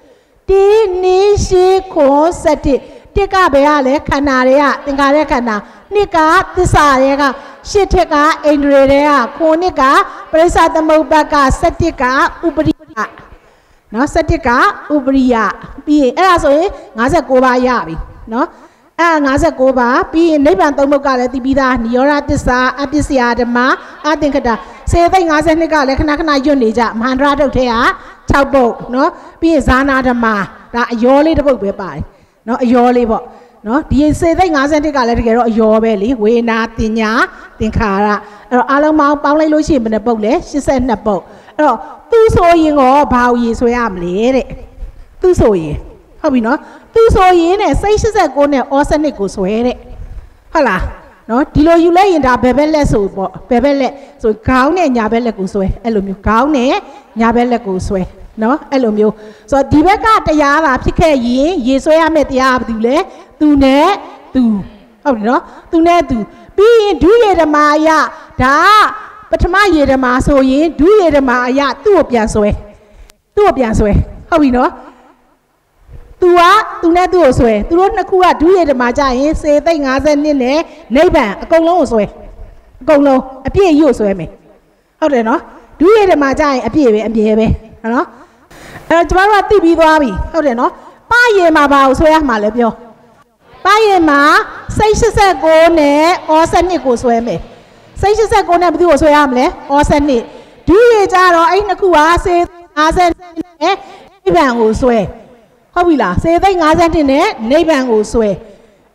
7တီနီရှိခွန်7 တစ်ကဘယ်ကလဲခန္ဓာတွေကသင်္ခါရခန္ဓာနှစ်ကသစ္စာတွေကရှစ်ထက်ကအိန္ဒြေတွေကခုနှစ်ကပရိစ္ဆသမုပ္ပါက7ကဥပရိယနော်7ကဥပရိယပြီးရင်အဲ့ဒါဆိုရင်59ပါးရပြီနော်အဲ့59ပါးပြီးရင်နိဗ္ဗာန်သုံးပုဒ်ကလည်းသိပြီးသားနိရောဓသစ္စာအပ္ပစ္စယဓမ္မအသင်္ခတစေသိက်52ကလည်းခဏခဏညွတ်နေကြမဟာန္တရတုတ်ထဲက6ပုဒ်နော်ပြီးရင်ဇာနာဓမ္မဒါအယောလေးတစ်ပုဒ်ပဲပါတယ် နော်အယောလေးပေါ့နော်ဒီစေသိက်51ကလည်းတကယ်တော့အယောပဲလေဝေနာတင်ညာသင်္ခါရအဲ့တော့အလုံးပေါင်းပေါင်းလိုက်လို့ရှိရင်ဘယ်နှပုဒ်လဲ82ပုဒ်အဲ့တော့သူဆိုရင်ရောဘာကိုရေဆွဲရမလဲတဲ့သူဆိုရင်ဟုတ်ပြီနော်သူဆိုရင်နဲ့စိတ်89နဲ့အော်စနစ်ကိုဆွဲတဲ့ဟုတ်လားနော်ဒီလိုယူလဲရင်ဒါဘယ်ဘက်လက်ဆိုပေါ့ဘယ်ဘက်လက်ဆိုခေါင်းနဲ့ညာဘက်လက်ကိုဆွဲအဲ့လိုမျိုးခေါင်းနဲ့ညာဘက်လက်ကိုဆွဲ နော်အဲ့လိုမျိုးဆိုတော့ဒီဘက်ကတရားသာဖြစ်ခဲ့ရင်ရေဆွဲရမယ့်တရားကဘာလဲသူနဲ့သူဟုတ်ပြီနော်သူနဲ့သူပြီးရင်ဒုရေဓမ္မာယဒါပထမရေဓမ္မာဆိုရင်ဒုရေဓမ္မာအယသူ့ကိုပြန်ဆွဲသူ့ကိုပြန်ဆွဲဟုတ်ပြီနော် तू က तू နဲ့သူ့ကိုဆွဲသူတို့နှစ်ခုကဒုရေဓမ္မာကြရင်စေသိမ့်50နှစ်နဲ့နိဗ္ဗာန်အကုန်လုံးကိုဆွဲအကုန်လုံးအပြည့်ကြီးကိုဆွဲမယ်ဟုတ်တယ်နော်ဒုရေဓမ္မာကြရင်အပြည့်ပဲအပြည့်ပဲဟုတ်နော် အဲ့တော့ကျမတို့ကသိပြီးသွားပြီဟုတ်တယ်နော်ပရေမှာဘာကိုဆွဲရမှာလဲပြောပရေမှာစိတ်89နဲ့ဩစနစ်ကိုဆွဲမယ်စိတ်89နဲ့ဘယ်သူကိုဆွဲရမလဲဩစနစ်ဒုရေကြတော့အဲ့နှစ်ခုကစေ50နဲ့နိဗ္ဗာန်ကိုဆွဲဟုတ်ပြီလားစေသိန်း51နဲ့နိဗ္ဗာန်ကိုဆွဲ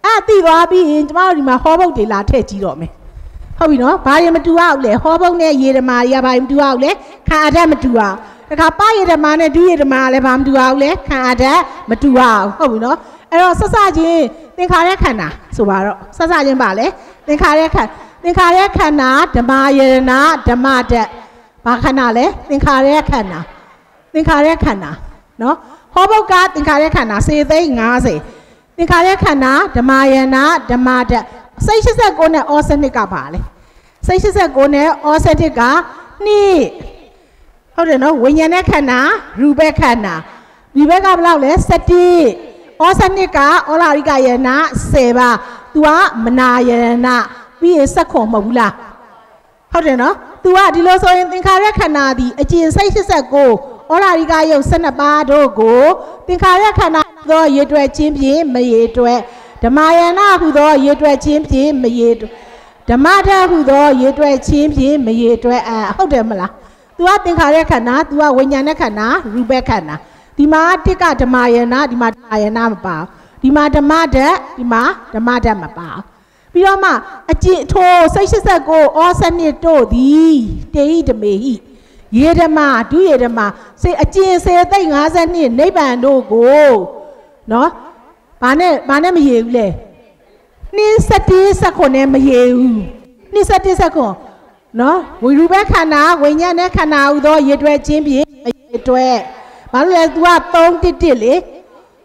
အဲ့သိသွားပြီးရင်ကျမတို့ဒီမှာဟောဘုတ်တွေလာထည့်ကြည့်တော့မယ်ဟုတ်ပြီနော်ဘာရင်မတူအောင်လဲဟောဘုတ်နဲ့ရေဓမာတွေကဘာရင်မတူအောင်လဲခံအတတ်မတူအောင် တခါပရေဓမာနဲ့ဒုရေဓမာလည်းဘာမတူအောင်လဲခံအတတ်မတူအောင်ဟုတ်ပြီနော်အဲ့တော့ဆက်စချင်းသင်္ခါရခန္ဓာဆိုပါတော့ဆက်စချင်းပါလေသင်္ခါရခန္ဓာသင်္ခါရခန္ဓာဓမ္မယရဏဓမ္မတတ်ဘာခန္ဓာလဲသင်္ခါရခန္ဓာသင်္ခါရခန္ဓာနော်ဟောဘုတ်ကသင်္ခါရခန္ဓာစေသိန်း50သင်္ခါရခန္ဓာဓမ္မယနာဓမ္မတတ်စိတ်89နဲ့ဩစနစ်ကပါလေစိတ်89နဲ့ဩစနစ်ကနှစ် ဟုတ်တယ်နော်ဝိညာဉ်နဲ့ခန္ဓာရူပခန္ဓာဒီဘက်ကဘယ်လောက်လဲ7ဩစနစ်ကဩလာရိကယနာ10ပါ तू ကမနာယနာပြီးရင်စက်ခွန်မဟုတ်ဘူးလားဟုတ်တယ်နော်။ तू ကဒီလိုဆိုရင်သင်္ခါရခန္ဓာသည်အကျင့်စိတ်89ဩလာရိကယုတ်12ပါးတို့ကိုသင်္ခါရခန္ဓာသောရေတွက်ခြင်းဖြင့်မရေတွက်ဓမ္မယနာဟုသောရေတွက်ခြင်းဖြင့်မရေတွက်ဓမ္မတဟုသောရေတွက်ခြင်းဖြင့်မရေတွက်အာဟုတ်တယ်မလား။ तू ကသင်္ခါရခန္ဓာ तू ကဝိညာဉ်နဲ့ခန္ဓာရူပခန္ဓာဒီမှာတစ်ကဓမ္မယနာဒီမှာဓမ္မယနာမပါဘူးဒီမှာဓမ္မဓာတ်ဒီမှာဓမ္မဓာတ်မပါဘူးပြီးတော့မှအကျင့်ထိုစိတ်89ဩစနစ်တို့သည်တေဟိဓမေဟိယေဓမဒုယေဓမစေအကျင့်စေသိမ့်50နှစ်နိဗ္ဗာန်တို့ကိုနော်ဘာနဲ့ဘာနဲ့မရေဘူးလဲနှစ်စတိစက္ခွန်နဲ့မရေဘူးနှစ်စတိစက္ခွ န်နော်ဝိရူပခန္ဓာဝိညာဉ်နဲ့ခန္ဓာဟူသောရေတွဲခြင်းဖြင့်မရေတွဲဘာလို့လဲ तू က3တစ်တစ်လေ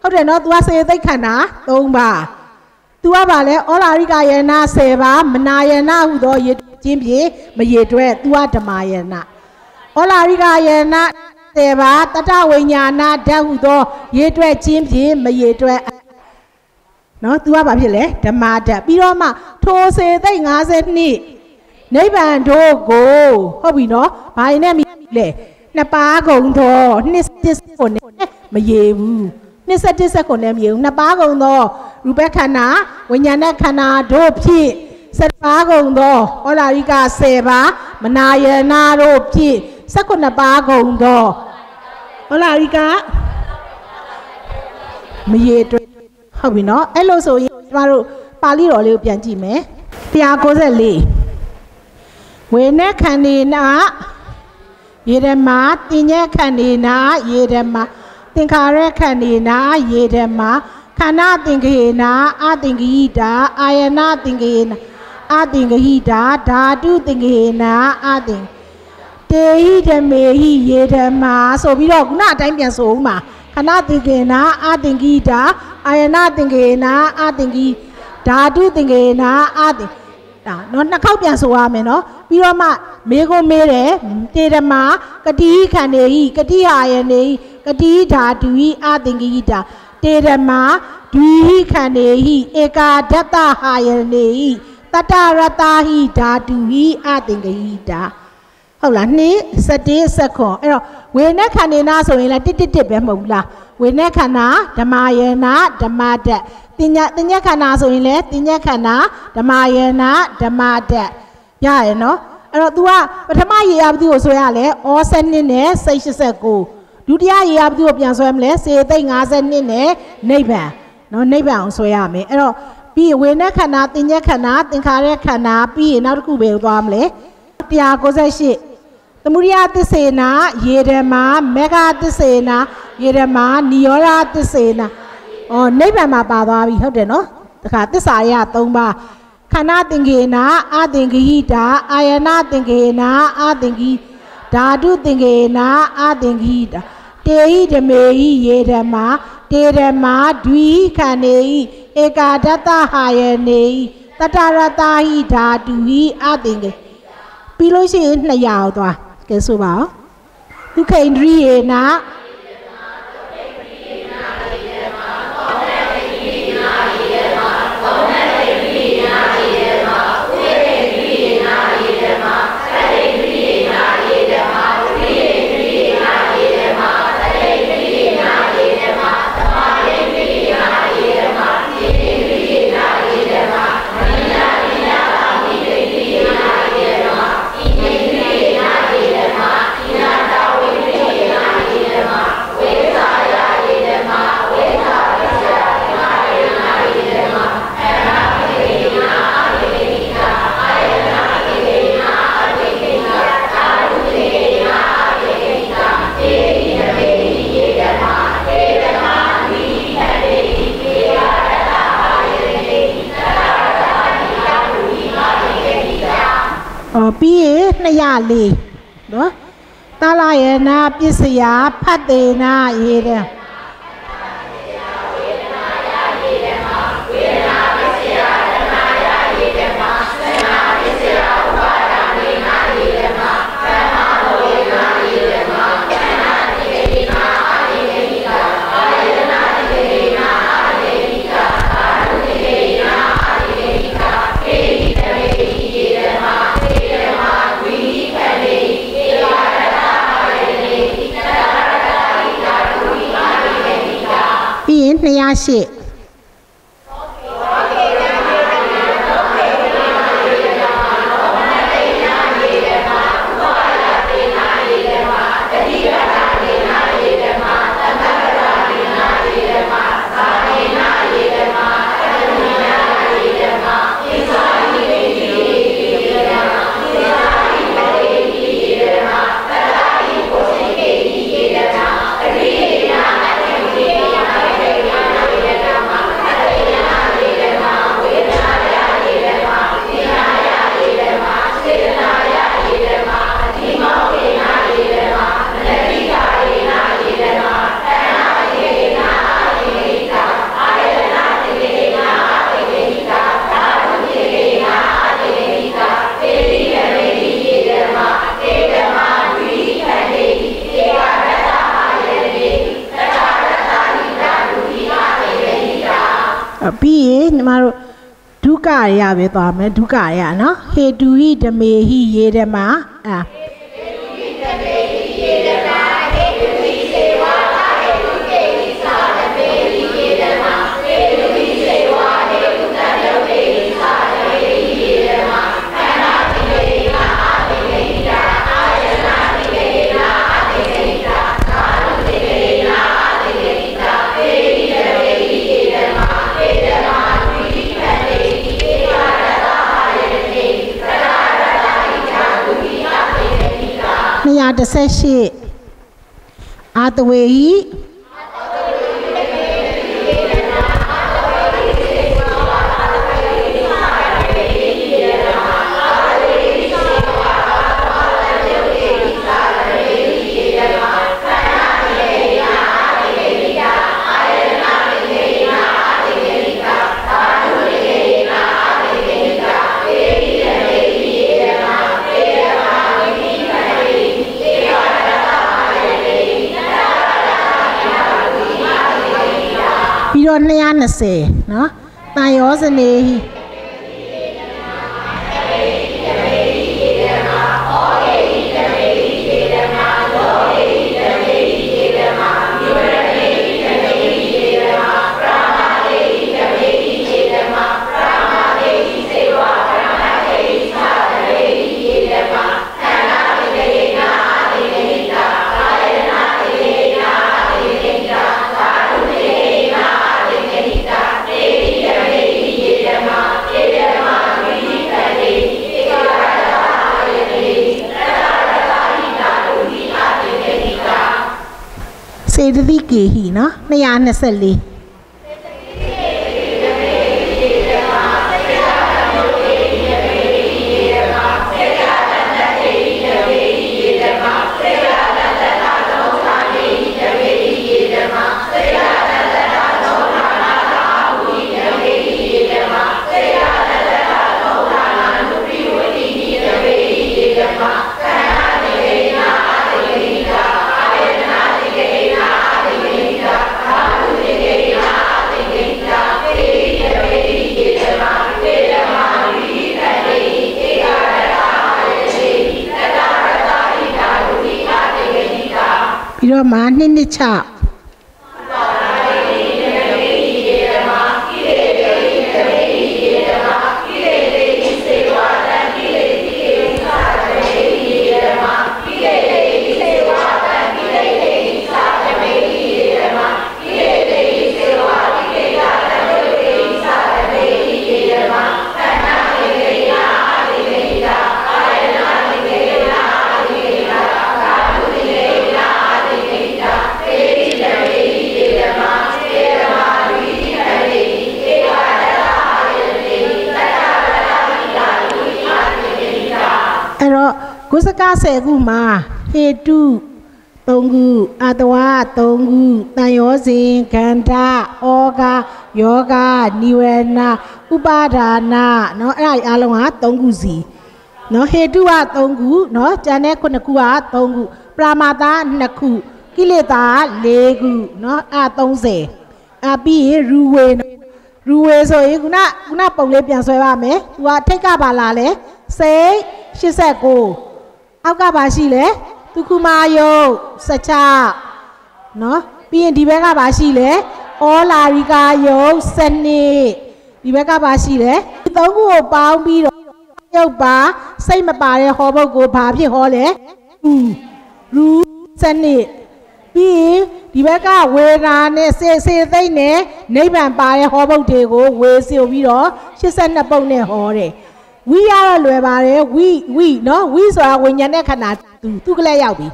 ဟုတ်တယ်နော် तू ကစေသိမ့်ခန္ဓာ3ပါး तू ကပါလဲဩလာရိကယနာ10ပါမနာယနာဟုသောရေချင်းဖြင့်မရေတွဲ तू ကဓမ္မယနာဩလာရိကယနာ10ပါတတဝိညာဏဓာတ်ဟုသောရေတွဲချင်းဖြင့်မရေတွဲနော် तू ကဘာဖြစ်လဲဓမ္မဓာတ်ပြီးတော့မှထိုစေသိမ့်50 နှစ်နိဗ္ဗာန်တို့ကိုဟုတ်ပြီနော်ဘာရင်နဲ့မြည်လဲနှစ်ပါးကုန်သောနှစ်တစ်ကိုနဲ့မရေဘူးနှစ်ဆက်တစ်ဆက်ကိုနဲ့မရေဘူးနှစ်ပါးကုန်သောရူပခန္ဓာဝိညာဉ်နဲ့ခန္ဓာတို့ဖြင့်စက်ပါးကုန်သောဟောလာရိက10ပါးမနာယနာတို့ဖြင့်19ပါးကုန်သောဟောလာရိကမရေတွေ့ဟုတ်ပြီနော်အဲ့လိုဆိုရင်ကျမတို့ပါဠိတော်လေးကိုပြန်ကြည့်မယ်194 ဝေနခန္ဒီနာယေဓမ္မာတင်ညက်ခန္ဒီနာယေဓမ္မာသင်္ခါရခန္ဒီနာယေဓမ္မာခန္ဓာသင်္ခေနာအသင်္ခိတာအာယနာသင်္ခေနာအသင်္ခိတာဓာတုသင်္ခေနာအသင်တေဟိဓမေဟိယေဓမ္မာဆိုပြီးတော့ခုနအတိုင်းပြန်ဆိုဦးမှာခန္ဓာသင်္ခေနာအသင်္ခိတာအာယနာသင်္ခေနာအသင်္ခိဓာတုသင်္ခေနာအသင် ဒါနော်နှစ်ခေါက်ပြန်ဆိုရမယ်နော်ပြီးတော့မှမေကိုမေးတယ်တေဓမ္မာကတိခန္ဓေဟိကတိဟာယနေဟိကတိဓာတုဟိအသင်္ခိတာတေဓမ္မာဒွိဟိခန္ဓေဟိဧကာဒတ္တဟာယနေဟိတတရတဟိဓာတုဟိအသင်္ခိတာဟုတ်လားနှစ်စတေးစက်ခွန်အဲ့တော့ဝေနခန္ဓေနာဆိုရင်လည်းတစ်တစ်တစ်ပဲမဟုတ်ဘူးလားဝေနခန္ဓာဓမ္မယေနာဓမ္မတတ် တင်ညတင်ညက်ခန္ဓာဆိုရင်လည်းတင်ညက်ခန္ဓာဓမ္မယေနာဓမ္မတတ်ရရနော်အဲ့တော့ तू ကပထမရေယာဘသူကိုဆွဲရလဲဩစနစ်နဲ့စိတ်89ဒုတိယရေယာဘသူကိုပြန်ဆွဲမလဲစေသိန်း52နဲ့နိဗ္ဗာန်နော်နိဗ္ဗာန်အောင်ဆွဲရမယ်အဲ့တော့ပြီးဝေနခန္ဓာတင်ညက်ခန္ဓာသင်္ခါရခန္ဓာပြီးရင်နောက်တစ်ခုပဲသွားမလဲ198သမုဒိယသစ္စေနာယေဓမ္မာမေဃသစ္စေနာယေဓမ္မာနိရောဓသစ္စေနာ အော်နိဗ္ဗာန်မှာပါသွားပြီဟုတ်တယ်နော်တခါသစ္စာရ3ပါးခခန္ဓာသင်္ကေနာအသင်္ကိတာအာယနာသင်္ကေနာအသင်္ကိဓာတုသင်္ကေနာအသင်္ကိတာတေဟိဓမေဟိယေဓမ္မာတေဓမ္မာဒွိခန္နေဟိဧကာဒတ္တဟာယနေဟိတတရတဟိဓာတုဟိအသင်္ကေပြီးလို့ရှိရင်နှစ်ရအောင်သွားကဲဆိုပါဦးဒုက္ခိန္ဒြိယေနာ အော်ပြီးရင်204နော်တာလာယနာပစ္စယဖတ်တေနာရေတဲ့ပြီး ရ ဒုက္ခရပဲသွားမယ်ဒုက္ခရနော်ဟေတုဟိဓမေဟိယေဓမ္မာအာ 218အာတဝေဟိ ပြီးတော့220နော်တန်ရောစနေဟိ စေတသိကေဟိနော်224 တော့မှာ 10ခုမှာဟေတု3ခုအတဝါ3ခုတန်ရောစဉ်ခန္ဓာဩဃယောဂနိဝေနဥပါဒါနာเนาะအဲ့ဒါအားလုံးက3ခုစီเนาะဟေတုက3ခုเนาะကျန်တဲ့ခုနှစ်ခုက3ခုပရာမာတာ2ခုကိလေသာ4ခုเนาะအဲ့30အပြီးရင်ရူဝေရူဝေဆိုရင်ခုနခုနပုံလေးပြန်ဆွဲပါမယ်သူကထိတ်ကပါလာလဲစိတ်89 အောက်ကပါရှိလဲဒုက္ခမာယုတ်16နော်ပြီးရင်ဒီဘက်ကပါရှိလဲဩလာရိကာယုတ်စနစ်ဒီဘက်ကပါရှိလဲဒီသုံးခုကိုပေါင်းပြီးတော့ယုတ်ပါစိတ်မပါတဲ့ဟောဘုတ်ကိုဘာဖြစ်ဟောလဲရူရူစနစ်ပြီးရင်ဒီဘက်ကဝေဒနာနဲ့စေစေသိမ့်နဲ့နိဗ္ဗာန်ပါတဲ့ဟောဘုတ်တွေကိုဝေစီပြီးတော့82ပုတ်နဲ့ဟောတယ် ဝိရတော့လွယ်ပါတယ်ဝိဝိနော်ဝိဆိုတာဝိညာဉ်နဲ့ခန္ဓာသူသူကလေးရောက်ပြီ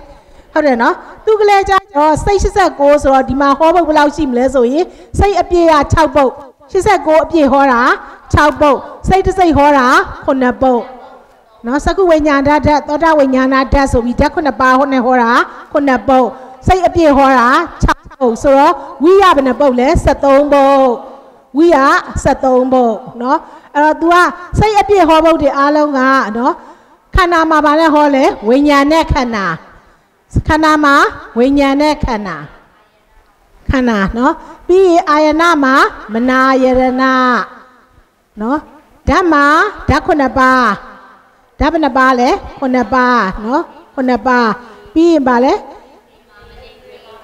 ဟုတ်တယ်နော်သူကလေးကြတော့စိတ်89ဆိုတော့ဒီမှာဟောပုတ်ဘယ်လောက်ရှိမလဲဆိုရင်စိတ်အပြည့်က6ပုတ်89အပြည့်ဟောတာ6ပုတ်စိတ်တစ်စိတ်ဟောတာ9ပုတ်နော်စကုဝိညာဏဓာတ်သောတာဝိညာဏဓာတ်ဆိုပြီးဓာတ်9ပါးဟောနေဟောတာ9ပုတ်စိတ်အပြည့်ဟောတာ6ပုတ်ဆိုတော့ဝိရဘယ်နှပုတ်လဲ73ပုတ်ဝိရ73ပုတ်နော် အဲ့တော့ तू ကစိတ်အပြည့်ဟောပုတ်တွေအားလုံးကနော်ခန္ဓာမှာဗာလဲဟောလဲဝိညာဉ်နဲ့ခန္ဓာခန္ဓာမှာဝိညာဉ်နဲ့ခန္ဓာခန္ဓာနော်ပြီးရင်အာယနာမှာမနာယရဏနော်ဓမ္မာဓာတ်ခုနှစ်ပါးဓာတ်ဘယ်နှပါးလဲခုနှစ်ပါးနော်ခုနှစ်ပါးပြီးရင်ဗာလဲ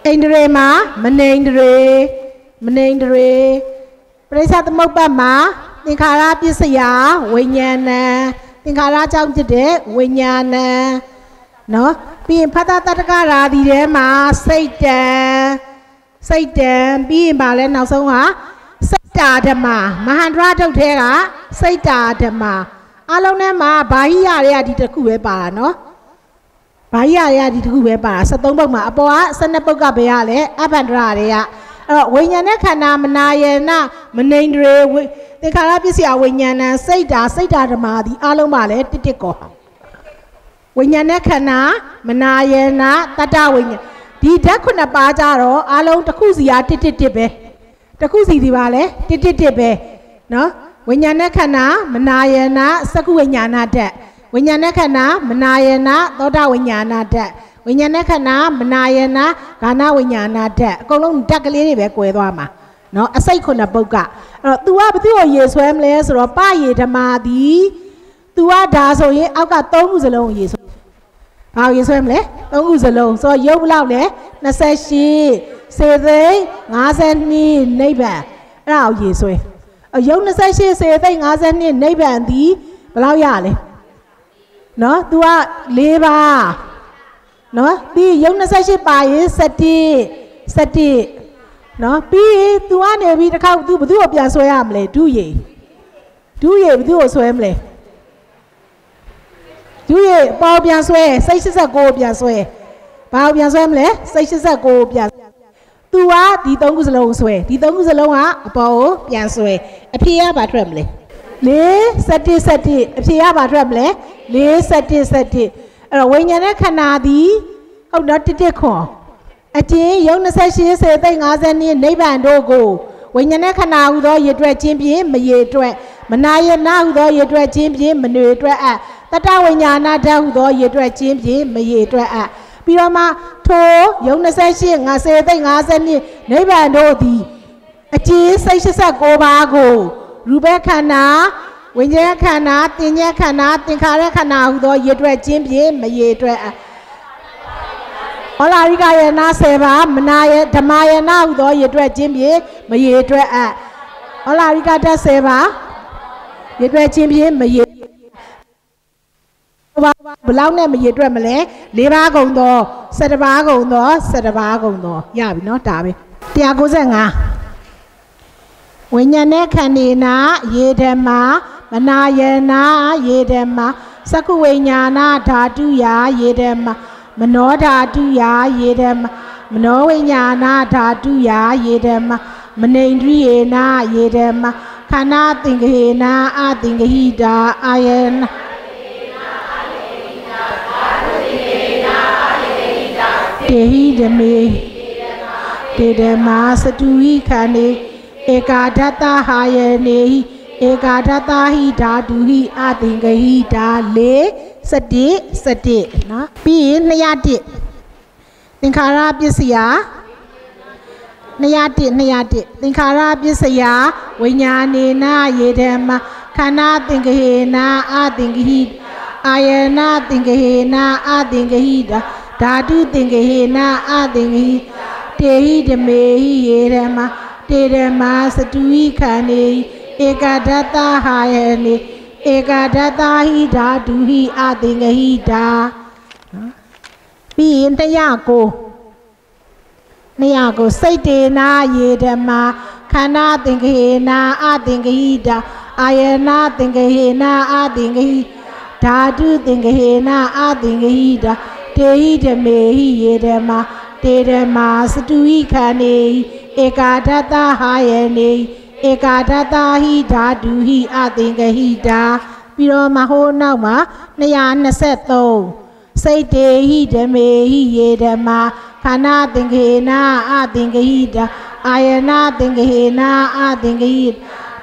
အိန္ဒြေမှာမနိန္ဒြေမနိန္ဒြေပရိစ္ဆသမုပ္ပတ်မှာ သင်္ခါရပစ္စယဝိညာဏံသင်္ခါရကြောင့်ဖြစ်တဲ့ဝိညာဏံနော်ပြီးရင်ဖသတတ္တကရာဒီထဲမှာစိတ်တံစိတ်တံပြီးရင်ဗာလဲနောက်ဆုံးဟာစိတ်တာဓမ္မမဟန္တရထုတ်ထဲကစိတ်တာဓမ္မအလုံးထဲမှာဘာဟိရတွေကဒီတစ်ခုပဲပါတာနော်ဘာဟိရတွေကဒီတစ်ခုပဲပါတာ73ပုတ်မှာအပေါ်က12ပုတ်ကဘယ်ရလဲအဘန္ဒရာတွေက အဲ့တော့ဝိညာဉ်နဲ့ခန္ဓာမနာယနာမနိန္ဒရေသင်္ခါရပစ္စယဝိညာဏစိတ်တာစိတ်တာဓမ္မဒီအလုံးပါလဲတစ်တစ်ကောဝိညာဉ်နဲ့ခန္ဓာမနာယနာတတ္တဝိညာဉ်ဒီဓာတ်ခုနှစ်ပါးကြတော့အလုံးတစ်ခုစီကတစ်တစ်တစ်ပဲတစ်ခုစီဒီပါလဲတစ်တစ်တစ်ပဲနော်ဝိညာဉ်နဲ့ခန္ဓာမနာယနာစကုဝိညာဏဓာတ်ဝိညာဉ်နဲ့ခန္ဓာမနာယနာသောတာဝိညာဏဓာတ် ဝိညာဉ်နဲ့ခန္ဓာမနာယနာဂာနဝိညာဏဓာတ်အကုန်လုံးဓာတ်ကလေးတွေပဲကွဲသွားမှာနော်အစိတ်ခုနှစ်ပုတ်ကအဲ့တော့ तू ကဘသူ့ကိုရေဆွဲမလဲဆိုတော့ပရေဓမာသည် तू ကဒါဆိုရင်အောက်က၃ခုစလုံးရေဆွဲဘာရေဆွဲမလဲ၃ခုစလုံးဆိုတော့ရုပ်ဘလောက်လဲ28စေသိန်း52နိဗ္ဗာန်အဲ့ဒါကိုရေဆွဲအယုံ28စေသိန်း52နိဗ္ဗာန်သည်ဘယ်လောက်ရလဲနော် तू က၄ပါး နော်ပြီးရုပ်28ပါရင်7 7နော်ပြီးရင် तू ကနေပြီးတစ်ခါ तू ဘသူ့ကိုပြန်ဆွဲရမလဲဒုရေဒုရေဘသူ့ကိုဆွဲမလဲဒုရေပေါ်ပြန်ဆွဲစိတ်89ကိုပြန်ဆွဲဘာကိုပြန်ဆွဲမလဲစိတ်89ကိုပြန်သူကဒီသုံးခုစလုံးကိုဆွဲဒီသုံးခုစလုံးကအပေါ်ကိုပြန်ဆွဲအဖြေကဘာထွက်မလဲ၄၁၁အဖြေကဘာထွက်မလဲ၄၁၁ အဲ့တော့ဝိညာဉ်နဲ့ခန္ဓာသည်ဟုတ်တော့တစ်တစ်ခွန်အချင်းယုံ28စေသိ50နှစ်နိဗ္ဗာန်တို့ကိုဝိညာဉ်နဲ့ခန္ဓာဟူသောရည်တွက်ခြင်းဖြင့်မရည်တွက်မနာယနာဟူသောရည်တွက်ခြင်းဖြင့်မနွေတွက်အပ်တတဝိညာဏဓာတ်ဟူသောရည်တွက်ခြင်းဖြင့်မရည်တွက်အပ်ပြီးတော့မှထိုယုံ28 50သိ50နှစ်နိဗ္ဗာန်တို့သည်အကျဉ်းစိတ်89ပါးကိုရူပခန္ဓာ ဝိညာဉ်ခန္ဓာတင်ညက်ခန္ဓာသင်္ခါရခန္ဓာဟူသောရည်တွက်ခြင်းဖြင့်မရည်တွက်အပ် ဩလာရိကယနာ10ပါးမနာယဓမ္မယနာဟုသောရေတွက်ခြင်းဖြင့်မရေတွက်အပ်ဩလာရိကဓာတ်10ပါးရေတွက်ခြင်းဖြင့်မရေဘာဘလောက်နဲ့မရေတွက်မလဲ၄ပါးကုန်သော7ပါးကုန်သော7ပါးကုန်သောရပြီเนาะဒါပဲ195ဝိညာဉ်နဲ့ခန္ဒီနာယေဓမ္မာ မနာယနာယေဓမ္မာသက္ကဝိညာဏဓာတုယာယေဓမ္မာမနောဓာတုယာယေဓမ္မာမနောဝိညာဏဓာတုယာယေဓမ္မာမနိန္ဒရိယေနယေဓမ္မာခန္ဓာသင်္ကေနာအသင်္ကဟိတာအာယနာတေဟိဓမေတေဓမ္မာစတုဟိခန္ဒီဧကာဒတ္တဟာယနေဟိ ဧကာဒတ္တဟိဓာတုဟိအသင်္ကဟိတာလေစတိစတိနော်ပြီးရင်201သင်္ခါရပစ္စယ201 201သင်္ခါရပစ္စယဝိညာဏေနယေဓမ္မခန္ဓာသင်္ကဟေနအသင်္ကဟိအာယနာသင်္ကဟေနအသင်္ကဟိတာဓာတုသင်္ကဟေနအသင်္ကဟိတေဟိဓမေဟိယေဓမ္မတေဓမ္မာစတုဟိခန္နေ ဧကဒတ္တဟာယနေဧကဒတ္တဟိဓာတုဟိအသင်္ကဟိတာနော်ပြီးရင်တရားကိုနေရာကိုစိတ်တေနာယေဓမ္မာခန္ဓာသင်္ကေနာအသင်္ကဟိတာအာယနာသင်္ကေနာအသင်္ကဟိဓာတုသင်္ကေနာအသင်္ကဟိတာတေဟိဓမေဟိယေဓမ္မာတေဓမ္မာစတုဟိခန္နေဧကာဒတ္တဟာယနေ ဧကာဒတ္တဟိဓာတုဟိအသင်္ကဟိတာပြီးတော့မဟိုးနောက်မှာ223စိတ်တေဟိဓမေဟိယေဓမ္မာခန္ဓာသင်္ခေနာအသင်္ကဟိတာအာယနာသင်္ကေနာအသင်္ကဟိ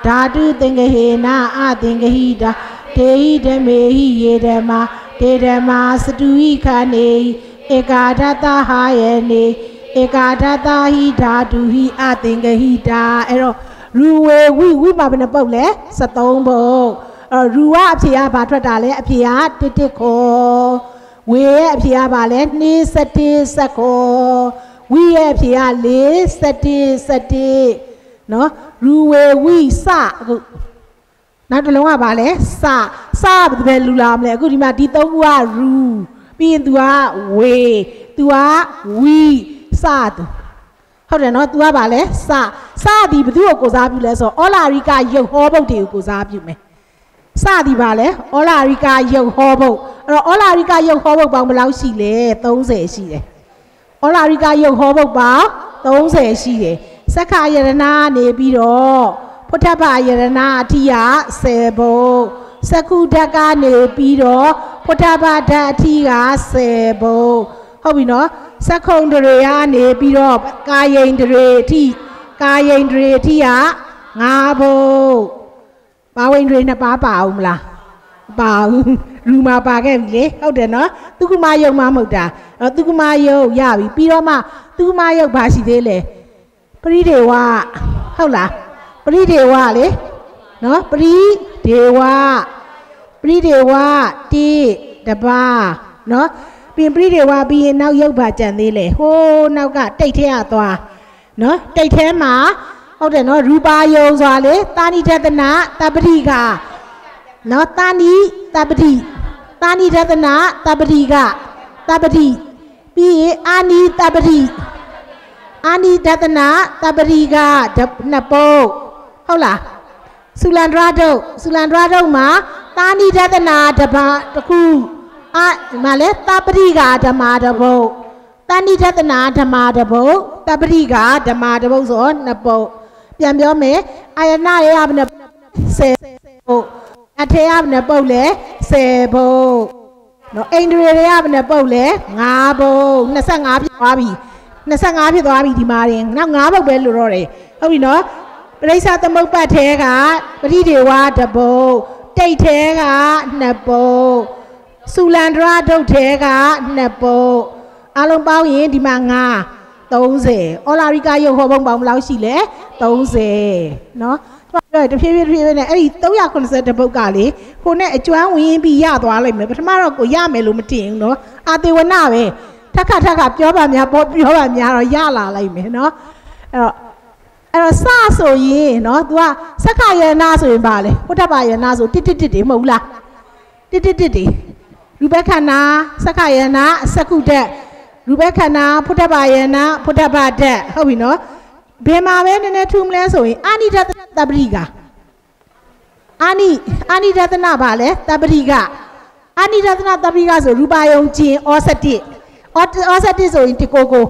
ဓာတုသင်္ကေနာအသင်္ကဟိတာတေဟိဓမေဟိယေဓမ္မာတေဓမ္မာစတုဟိခာနေဧကာဒတ္တဟာယနေဧကာဒတ္တဟိဓာတုဟိအသင်္ကဟိတာအဲ့တော့ ရူဝေဝိဝိပါဘယ်နှပုတ်လဲ73ပုတ်အဲ့တော့ရူကအဖြေကဘာထွက်တာလဲအဖြေကတစ်တစ်ခေါ်ဝေရဲ့အဖြေကဘာလဲ2 7 7ခေါ်ဝိရဲ့အဖြေက4 7 7နော်ရူဝေဝိစအခုနောက်တစ်လုံးကဘာလဲစစဘယ်လူလာမလဲအခုဒီမှာဒီသုံးခုကရူပြီးရင် तू ကဝေ तू ကဝီစသူ ဟုတ်တယ်နော် तू ကဘာလဲစစဒီဘသူ့ကိုကိုစားပြုလဲဆိုတော့ဩလာရိကရုပ်ဟောဘုတ်တွေကိုကိုစားပြုမယ်စသည်ပါလဲဩလာရိကရုပ်ဟောဘုတ်အဲ့တော့ဩလာရိကရုပ်ဟောဘုတ်ပေါင်းဘယ်လောက်ရှိလဲ30ရှိတယ်ဩလာရိကရုပ်ဟောဘုတ်ပေါင်း30ရှိတယ်စက္ခယရဏနေပြီးတော့ဖုထဗယရဏအထိယ10ဘုတ်စကုဓာတ်ကနေပြီးတော့ဖုထဗဓာတ်အထိက10ဘုတ်ဟုတ်ပြီနော် စက္ခုံတွေကနေပြီးတော့ကာယိန်တွေအထိကာယိန်တွေအထိက9ဘုတ်ပါဝင်တွေနှစ်ပါးပါအောင်မလားမပါဘူးရူမာပါခဲ့ပြီလေဟုတ်တယ်နော်သူကမယုံမမဟုတ်တာအဲ့သူကမယုံရပြီပြီးတော့မှသူကမယုံဘာရှိသေးလဲပရိဒေဝဟုတ်လားပရိဒေဝလေနော်ပရိဒေဝပရိဒေဝတိတပါနော် ပြင်ပရိဒေဝပြီးရင်နောက်ရုပ်ပါကြံသေးလေဟိုးနောက်ကတိတ်ထဲကသွားနော်တိတ်ထဲမှာဟုတ်တယ်နော်ရူပါယုံစွာလေတာဏိတတနာတပတိကနော်တာဏိတပတိတာဏိတတနာတပတိကတပတိပြီးရင်အာနိတပတိအာနိတတနာတပတိကနှစ်ပုတ်ဟုတ်လားစုလန္ဒရာဒုတ်စုလန္ဒရာဒုတ်မှာတာဏိတတနာတပါတစ်ခု အာဒီမှာလဲတပတိကဓမ္မာတပုတ်တဏိတတနာဓမ္မာတပုတ်တပတိကဓမ္မာတပုတ်ဆိုနှစ်ပုတ်ပြန်ပြောမယ်အာယနာရရဘယ်နဲ့10ပုတ်အထေရဘယ်နဲ့ပုတ်လဲ10ပုတ်နော်အိန္ဒြေရရဘယ်နဲ့ပုတ်လဲ9ပုတ်25ဖြစ်သွားပြီ25ဖြစ်သွားပြီဒီမှာရင်နောက်9ပုတ်ပဲလို့တော့တယ်ဟုတ်ပြီနော်ပရိစ္ဆသမုပ္ပတ်ထဲကပရိဒေဝတပုတ်တိတ်ထဲကနှစ်ပုတ် စူလန္ဒရာဒုတ်ထဲကနှစ်ပုတ်အလုံးပေါင်းရင်ဒီမှာ9 30အော်လာရီကာရုပ်ဟောပုံပေါင်းဘယ်လောက်ရှိလဲ30เนาะပြောတဖြည်းဖြည်းဖြည်းနဲ့အဲ့ဒီ380တပုတ်ကလေကိုနဲ့အကျွမ်းဝင်ပြီးရသွားလိုက်မယ်ပထမတော့ကိုရမယ်လို့မတင်ဘူးเนาะအာတေဝနပဲ ထက်ခါထက်ခါပြောပါများပေါ်ပြောပါများတော့ရလာလိုက်မယ်နော်အဲ့တော့အဲ့တော့စဆိုရင်နော် तू ကစက္ခယနာဆိုရင်ပါလေဘုဒ္ဓဘာယနာဆိုတစ်တစ်တစ်တွေမဟုတ်လားတစ်တစ်တစ်တွေ ရူပခန္ဓာစက္ခယနာစက္ခုတက်ရူပခန္ဓာဘုဒ္ဓဘာယနာဘုဒ္ဓဘာတက်ဟုတ်ပြီနော်ဘယ်မှာပဲနည်းနည်းထူးမလဲဆိုရင်အာနိဒတတပရိကအာနိအာနိဒတနာပါလေတပရိကအာနိဒတနာတပရိကဆိုရူပါယုံကျင်ဩစတိဩဩစတိဆိုရင်တကိုကို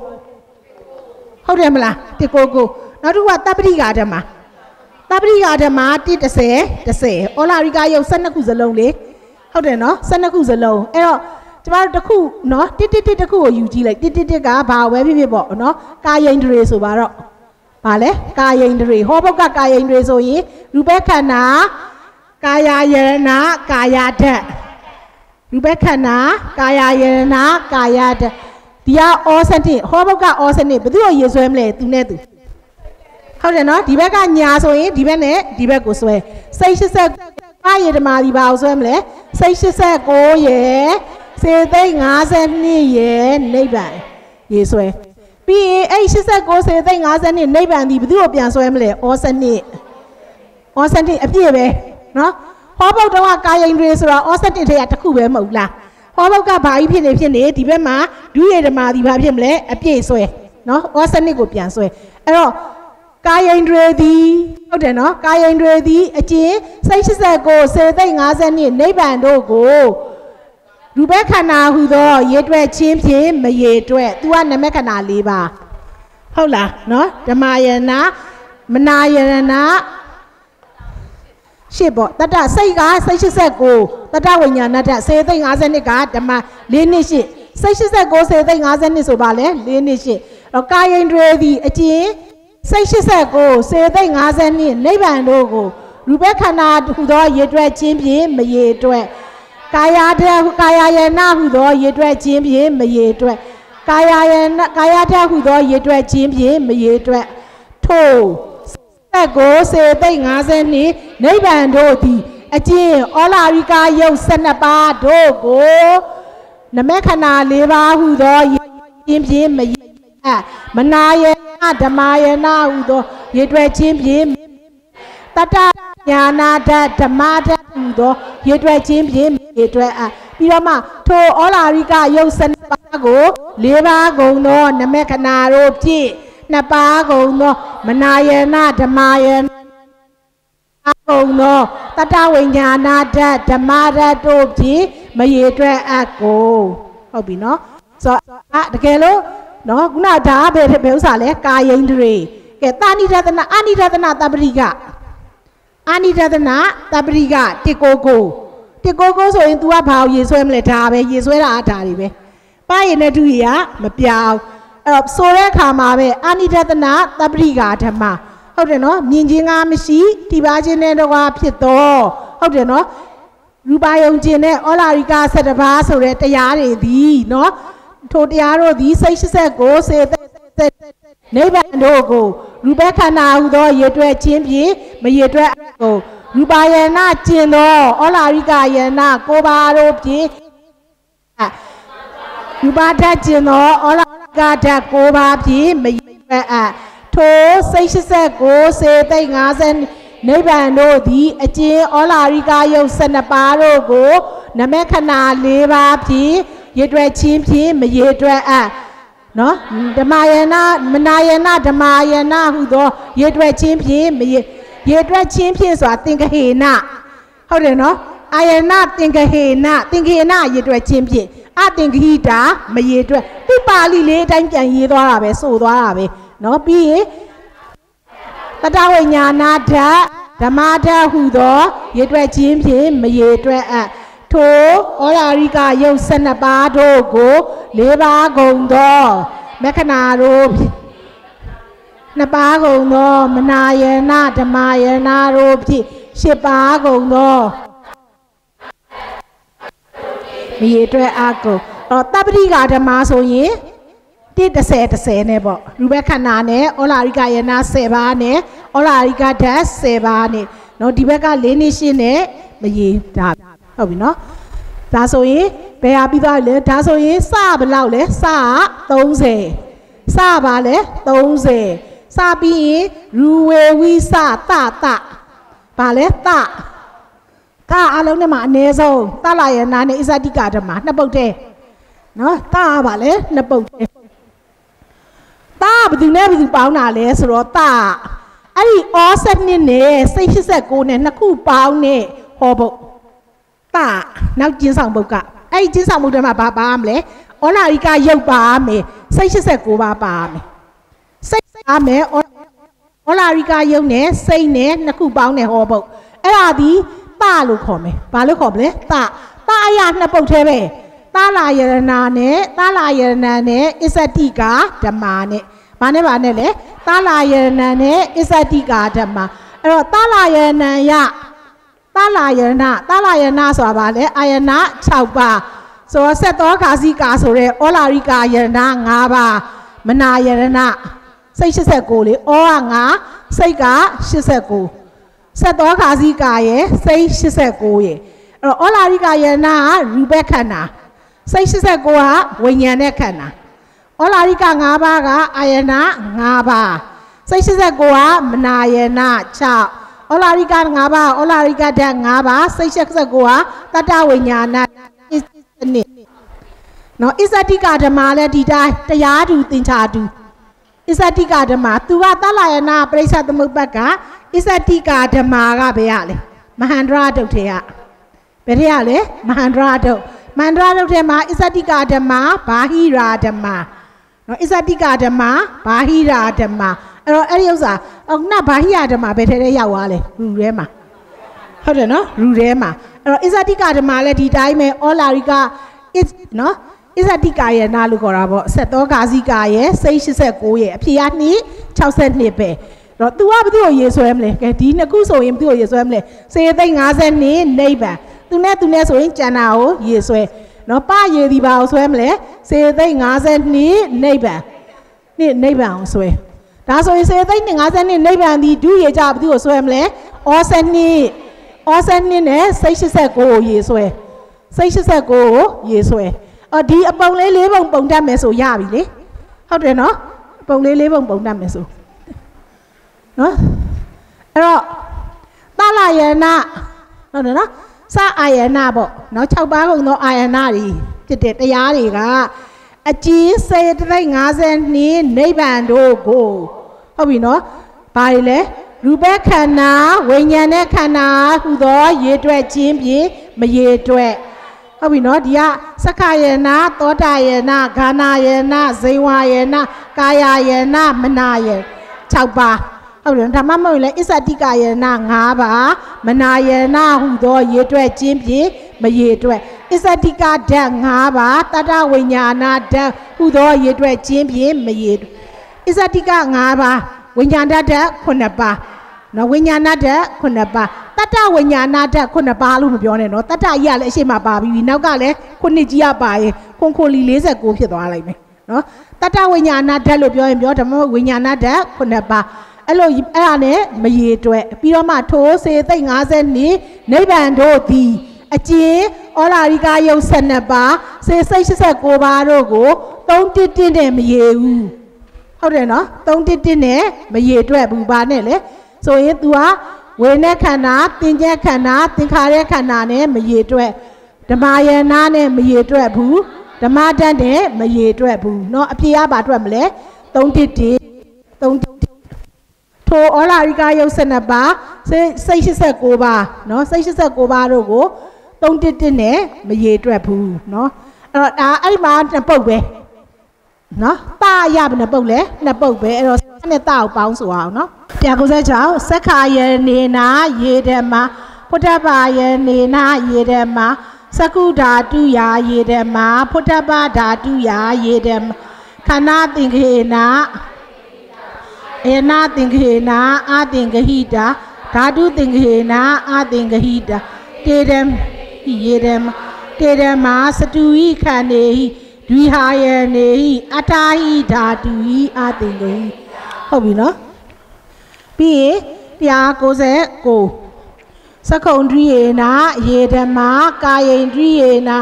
ဟုတ်တယ်မလားတကိုကိုနောက်တစ်ခုကတပရိကဓမ္မတပရိကဓမ္မ130 30ဩလာရိကယုတ်12ခုစလုံးလေ ဟုတ်တယ်နော်12ခုစလုံးအဲ့တော့ကျမတို့တစ်ခုနော်တစ်တစ်တစ်တစ်ခုကိုယူကြည့်လိုက်တစ်တစ်တစ်ကဘာဝဲဖြစ်ဖြစ်ပေါ့နော်ကာယိန္ဒြေဆိုပါတော့ဗာလဲကာယိန္ဒြေဟောဘုတ်ကကာယိန္ဒြေဆိုရင်ရူပခန္ဓာကာယယရဏကာယဓာတ်ရူပခန္ဓာကာယယရဏကာယဓာတ်ဒီကဩစနစ်ဟောဘုတ်ကဩစနစ်ဘယ်သူကိုရေဆွဲမလဲသူနဲ့သူဟုတ်တယ်နော်ဒီဘက်ကညာဆိုရင်ဒီဘက်နဲ့ဒီဘက်ကိုဆွဲစိတ် 80ကာယေဓမာဒီပါအောင်ဆွဲမလဲစိတ်89ရဲ့စေသိန်း52ရဲ့နိဗ္ဗာန်ရေဆွဲပြီးရင်အဲ့89စေသိန်း52နိဗ္ဗာန်ဒီဘယ်သူကိုပြန်ဆွဲမလဲဩစနစ်ဩစနစ်အပြည့်ပဲနော်ဟောဘုတ်တော့ကာယိန္ဒြေဆိုတာဩစနစ်ထဲကတစ်ခုပဲမဟုတ်လားဟောဘုတ်ကဘာကြီးဖြစ်နေဖြစ်နေဒီဘက်မှာဒုရေဓမာဒီဘာဖြစ်မလဲအပြည့်ဆွဲနော်ဩစနစ်ကိုပြန်ဆွဲအဲ့တော့ ကာယိန္ဒြေသည်ဟုတ်တယ်နော်ကာယိန္ဒြေသည်အကျဉ်စိတ်89စေသိန်း50နှစ်နိဗ္ဗာန်တို့ကိုရူပခန္ဓာဟူသောရေတွက်ချင်းဖြင့်မရေတွက် तू ကနမခန္ဓာ၄ပါးဟုတ်လားနော်ဓမ္မယနာမနာယနာရှစ်ပေါ့တတစိတ်ကစိတ်89တတဝိညာဏတ္တစေသိန်း50နှစ်ကဓမ္မ၄နှစ်ရှစ်စိတ်89စေသိန်း50နှစ်ဆိုပါလေ၄နှစ်ရှစ်တော့ကာယိန္ဒြေသည်အကျဉ် စိတ်89စေသိန်း50နှစ်နိဗ္ဗာန်တို့ကိုရူပခန္ဓာဟူသောရေတွက်ချင်းဖြင့်မရေတွက်ကာယတကာယယနာဟုသောရေတွက်ခြင်းဖြင့်မရေတွက်ကာယယနာကာယတဟုသောရေတွက်ခြင်းဖြင့်မရေတွက်ထို့သက်ကိုစေသိမ့်50နှစ်နိဗ္ဗာန်တို့သည်အကျင့်ဩလာရိကာယုတ်12ပါးတို့ကိုနမခဏ၄ပါးဟုသောရေခြင်းဖြင့်မရေမနာယနာ ဓမ္မယနာဟုသောရေတွက်ခြင်းဖြင့်တတညာနာဓာတ်ဓမ္မဓာတ်ဟူသောရေတွက်ခြင်းဖြင့်ရေတွက်အပ်ပြီးတော့မှထိုဩလာရိကယုတ်စနပါးကို၄ပါးကုန်သောနမခဏတို့ဖြင့်နှစ်ပါးကုန်သောမနာယနာဓမ္မယနာကုန်သောတတဝိညာဏဓာတ်ဓမ္မဓာတ်တို့ဖြင့်မရေတွက်အပ်ကိုဟုတ်ပြီနော်ဆိုတော့တကယ်လို့ နော်ခုနဒါဘယ်ဘယ်ဥစ္စာလဲကာယိန္ဒြေကဲတာဏိရတနာအာနိရတနာတပရိကအာနိရတနာတပရိကတိကိုကိုတိကိုကိုဆိုရင် तू ကဘာကိုရေဆွဲမလဲဒါပဲရေဆွဲတာအဒါတွေပဲပါရင်နဲ့တူရမပြောင်းအဲ့တော့ဆိုတဲ့အခါမှာပဲအာနိရတနာတပရိကဓမ္မဟုတ်တယ်နော်မြင်ချင်းကားမရှိတိပါခြင်းနဲ့တော့ဖြစ်တော့ဟုတ်တယ်နော်ရူပါယုံခြင်းနဲ့ဩလာရိက7ပါးဆိုတဲ့တရားတွေသည်နော် ထိုတရားတို့သည်စိတ်89စေသက်နိဗ္ဗာန်တို့ကိုရူပခန္ဓာဟူသောရေတွက်ခြင်းဖြင့်မရေတွက်ကိုရူပါယနာကျင်သောဩလာရိကယနာကိုပါတို့ဖြင့်ရူပါဓာတ်ကျင်သောဩလာရိကဓာတ်ကိုပါဖြင့်မရေတွက်အပ်ထိုစိတ်89စေသိမ့်50နိဗ္ဗာန်တို့သည်အကျဉ်ဩလာရိကယုတ်12ပါးတို့ကို နမခဏ၄ပါးဖြင့် ရေတွက်ချင်းဖြင့်မရေတွက်အပ်နော်ဓမ္မယနာမနာယနာဓမ္မယနာဟုသောရေတွက်ချင်းဖြင့်မရေရေတွက်ချင်းဖြင့်ဆိုတာသင်္ကဟေနဟုတ်တယ်နော်အာယနာသင်္ကဟေနသင်္ကဟေနရေတွက်ချင်းဖြင့်အသင်္ကဟိတာမရေတွက်သူပါဠိလေးအတိုင်းပြန်ရေးသွားတာပဲဆိုသွားတာပဲနော်ပြီးရင်တတဝိညာဏဓာတ်ဓမ္မဓာတ်ဟုသောရေတွက်ချင်းဖြင့်မရေတွက်အပ် ထိုဩရာရိကယုတ်12ပါးတို့ကို၄ပါးကုန်သောမက္ခဏာတို့နှစ်ပါးကုန်သောမနာယနာဓမ္မယနာတို့ဖြင့်၈ပါးကုန်သောမရေတွဲအကုတော့တပ္ပရိကဓမ္မဆိုရင်တိ30 30နဲ့ပေါ့ရူပခန္ဓာနဲ့ဩလာရိကယနာ10ပါးနဲ့ဩလာရိကဓာတ်10ပါးနဲ့နော်ဒီဘက်က၄နှစ်ရှင်းနဲ့မရေဒါ ဟုတ်ပြီနော်ဒါဆိုရင်ဘယ်ဟာပြီးသွားပြီလဲဒါဆိုရင်စဘယ်လောက်လဲစ30စပါလဲ30စပြီးရင်ရူဝေဝိစတတဘာလဲတကအလုံးနဲ့မှာအ ਨੇ ဆုံးတလာယနာနဲ့ဣဇတိကဓမ္မနှစ်ပုတ်တည်းနော်တကပါလဲနှစ်ပုတ်တည်းတဘယ်သူနဲ့ဘယ်သူပေါင်းတာလဲဆိုတော့တအဲ့ဒီဩစက်နှစ်နဲ့စိတ်89နဲ့နှစ်ခုပေါင်းနဲ့ဟောဖို့ တနောက်ကျင်းဆောင်ပုတ်ကအဲ့ဒီကျင်းဆောင်ပုတ်ထဲမှာဘာပါမလဲဩလာရိကရုပ်ပါမယ်စိတ်89ပါပါမယ်စိတ်ပါမယ်ဩလာရိကရုပ်နဲ့စိတ်နဲ့နှစ်ခုပေါင်းနဲ့ဟောဖို့အဲ့ဒါဒီတလို့ခေါ်မယ်ဘာလို့ခေါ်မလဲတတအရာနှစ်ပုတ်သေးပဲတလာယရနာနဲ့တလာယရနာနဲ့အစ္စတိကဓမ္မာနဲ့ဘာနဲ့ဘာနဲ့လဲတလာယရနာနဲ့အစ္စတိကဓမ္မာအဲ့တော့တလာယရနာယ တလာယရနာတလာယရနာဆိုတာဘာလဲအာယနာ6ပါးဆိုတော့ဆက်သောခါစီကာဆိုတဲ့ဩလာရိကာယရနာ5ပါးမနာယရနာစိတ်89လေဩက5စိတ်က89ဆက်သောခါစီကာရဲ့စိတ်89ရဲ့အဲ့တော့ဩလာရိကာယရနာကရူပခန္ဓာစိတ်89ကဝိညာဉ်နဲ့ခန္ဓာဩလာရိက5ပါးကအာယနာ5ပါးစိတ်89ကမနာယနာ6 ဩလာရိက5ပါးဩလာရိကဓာတ်5ပါးစိတ်89ကတတ္တဝိညာဏနစ်နော်အစ္စတိကဓမ္မလည်းဒီတိုင်းတရားတူသင်္ချာတူအစ္စတိကဓမ္မသူကတလာယနာပရိစ္ဆသမုပ္ပတ်ကအစ္စတိကဓမ္မကဘယ်ရလဲမဟန္ဒရာဒုတ်ထေကဘယ်ထဲရလဲမဟန္ဒရာဒုတ်မန္တရာတို့ထဲမှာအစ္စတိကဓမ္မဘာဟိရာဓမ္မနော်အစ္စတိကဓမ္မဘာဟိရာဓမ္မ အဲ့တော့အဲ့ဒီဥစ္စာအော်နဘာဟိရာဓမ္မဘယ်ထဲထဲရောက်သွားလဲရူထဲမှာဟုတ်တယ်နော်ရူထဲမှာအဲ့တော့အစ္စတိကဓမ္မလည်းဒီတိုင်းပဲအောလာရိက is နော်အစ္စတိကရဲ့နာလို့ခေါ်တာပေါ့ဆက်သောကာစီကရဲ့စိတ်89ရဲ့အဖြေက2 62ပဲတော့ तू ကဘယ်သူ့ကိုရေဆွဲမလဲကဲဒီနှစ်ခုဆိုရင်ဘယ်သူ့ကိုရေဆွဲမလဲစေသိန်း50နိဗ္ဗာန်သူနဲ့သူနဲ့ဆိုရင်ကျန်တာကိုရေဆွဲနော်ပရေဒီပါကိုဆွဲမလဲစေသိန်း50နှစ်နိဗ္ဗာန်နှစ်နိဗ္ဗာန်ကိုဆွဲ ဒါဆိုရင်စေသိန်း50နှစ်နိဗ္ဗာန်ဒီဒုရေကြဘယ်သူ့ကိုဆွဲမလဲဩစနှစ်ဩစနှစ်နဲ့စိတ်89ကိုရေဆွဲစိတ်89ကိုရေဆွဲအော်ဒီအပုံလေးလေးပုံပုံတတ်မယ်ဆိုရပြီလေဟုတ်တယ်နော်အပုံလေးလေးပုံပုံတတ်မယ်ဆိုနော်အဲ့တော့သလာယနာဟုတ်တယ်နော်စအာယနာပေါ့နော်6ပါးကုန်သောအာယနာတွေဖြစ်တဲ့တရားတွေကအကြီးစေတသိက်50နှစ်နိဗ္ဗာန်တို့ကို ဟုတ်ပြီနော်ဘာတွေလဲရူပခန္ဓာဝိညာဉ်နဲ့ခန္ဓာဟူသော ရေတွက်ခြင်းဖြင့်မရေတွက်ဟုတ်ပြီနော်ဒီကစက္ခယနာသောတာယနာဂာနာယနာဇိဝယနာကာယယနာမနာယ6ပါးဟုတ်တယ်ဒါမှမဟုတ်လေအစ္ဆတိကယနာ၅ပါးမနာယနာဟုသော ရေတွက်ခြင်းဖြင့်မရေတွက်အစ္ဆတိကဓာတ်၅ပါးတတဝိညာဏဓာတ်ဟုသော ရေတွက်ခြင်းဖြင့်မရေတွက် အစ္ဆတိက၅ပါးဝိညာဏဓာတ်9ပါးနော်ဝိညာဏဓာတ်9ပါးတတဝိညာဏဓာတ်9ပါးလို့မပြောနဲ့နော်တတကြီးကလည်းအရှိမပါပြီးနောက်ကလည်းခုနှစ်ကြီးကပါရင်ခွန်ခိုလီ49ဖြစ်သွားလိုက်မယ်နော်တတဝိညာဏဓာတ်လို့ပြောရင်ပြောဓမ္မဝိညာဏဓာတ်9ပါးအဲ့လိုအဲ့ဒါနဲ့မရေတွက်ပြီးတော့မှထိုးစေသိမ့်50နှစ်နိဗ္ဗာန်တို့သည်အကျဉ်ဩလာရိကယုတ်12ပါးစေစိတ်89ပါးတို့ကို3တစ်တစ်နဲ့မရေဘူး ဟုတ်တယ်နော်3တစ်တစ်နဲ့မရေတွက်ဘူးပါနဲ့လေဆိုရင် तू ဟာဝေနဲ့ခန္ဓာတင်ကျက်ခန္ဓာသင်္ခါရခန္ဓာနဲ့မရေတွက်ဓမ္မယနာနဲ့မရေတွက်ဘူးဓမ္မတတ်နဲ့မရေတွက်ဘူးเนาะအပြေကဘာတွက်မလဲ3တစ်တစ်3တစ်ထိုဩလာရိကယုတ်12ပါးစိတ်89ပါးเนาะစိတ်89ပါးတို့ကို3တစ်တစ်နဲ့မရေတွက်ဘူးเนาะအဲ့တော့ဒါအဲ့ဒီမှာနှစ်ပုတ်ပဲ နော်တာရဘယ်နှပုတ်လဲနှစ်ပုတ်ပဲအဲ့တော့ဆက်နဲ့တာကိုပေါင်းဆိုအောင်နော်196စက္ခာယနေနာရေဓမ္မဖုဒ္ဓဘာယနေနာရေဓမ္မစကုဓာတုယာရေဓမ္မဖုဒ္ဓဘာဓာတုယာရေဓမ္မခန္ဓာသင်္ခေနာဧနာသင်္ခေနာအာသင်္ခဟိတာဓာတုသင်္ခေနာအာသင်္ခဟိတာတေရမရေဓမ္မတေရမစတုဟိခန္နေဟိ ဒွိဟာယနေဟိအတာဟိဓာတုဟိအာသင်္ခဟိဟုတ်ပြီနော်ပြီးရင်199သက္ကုံဒွိယေနာယေဓမ္မာကာယိန္ဒြိယေနာ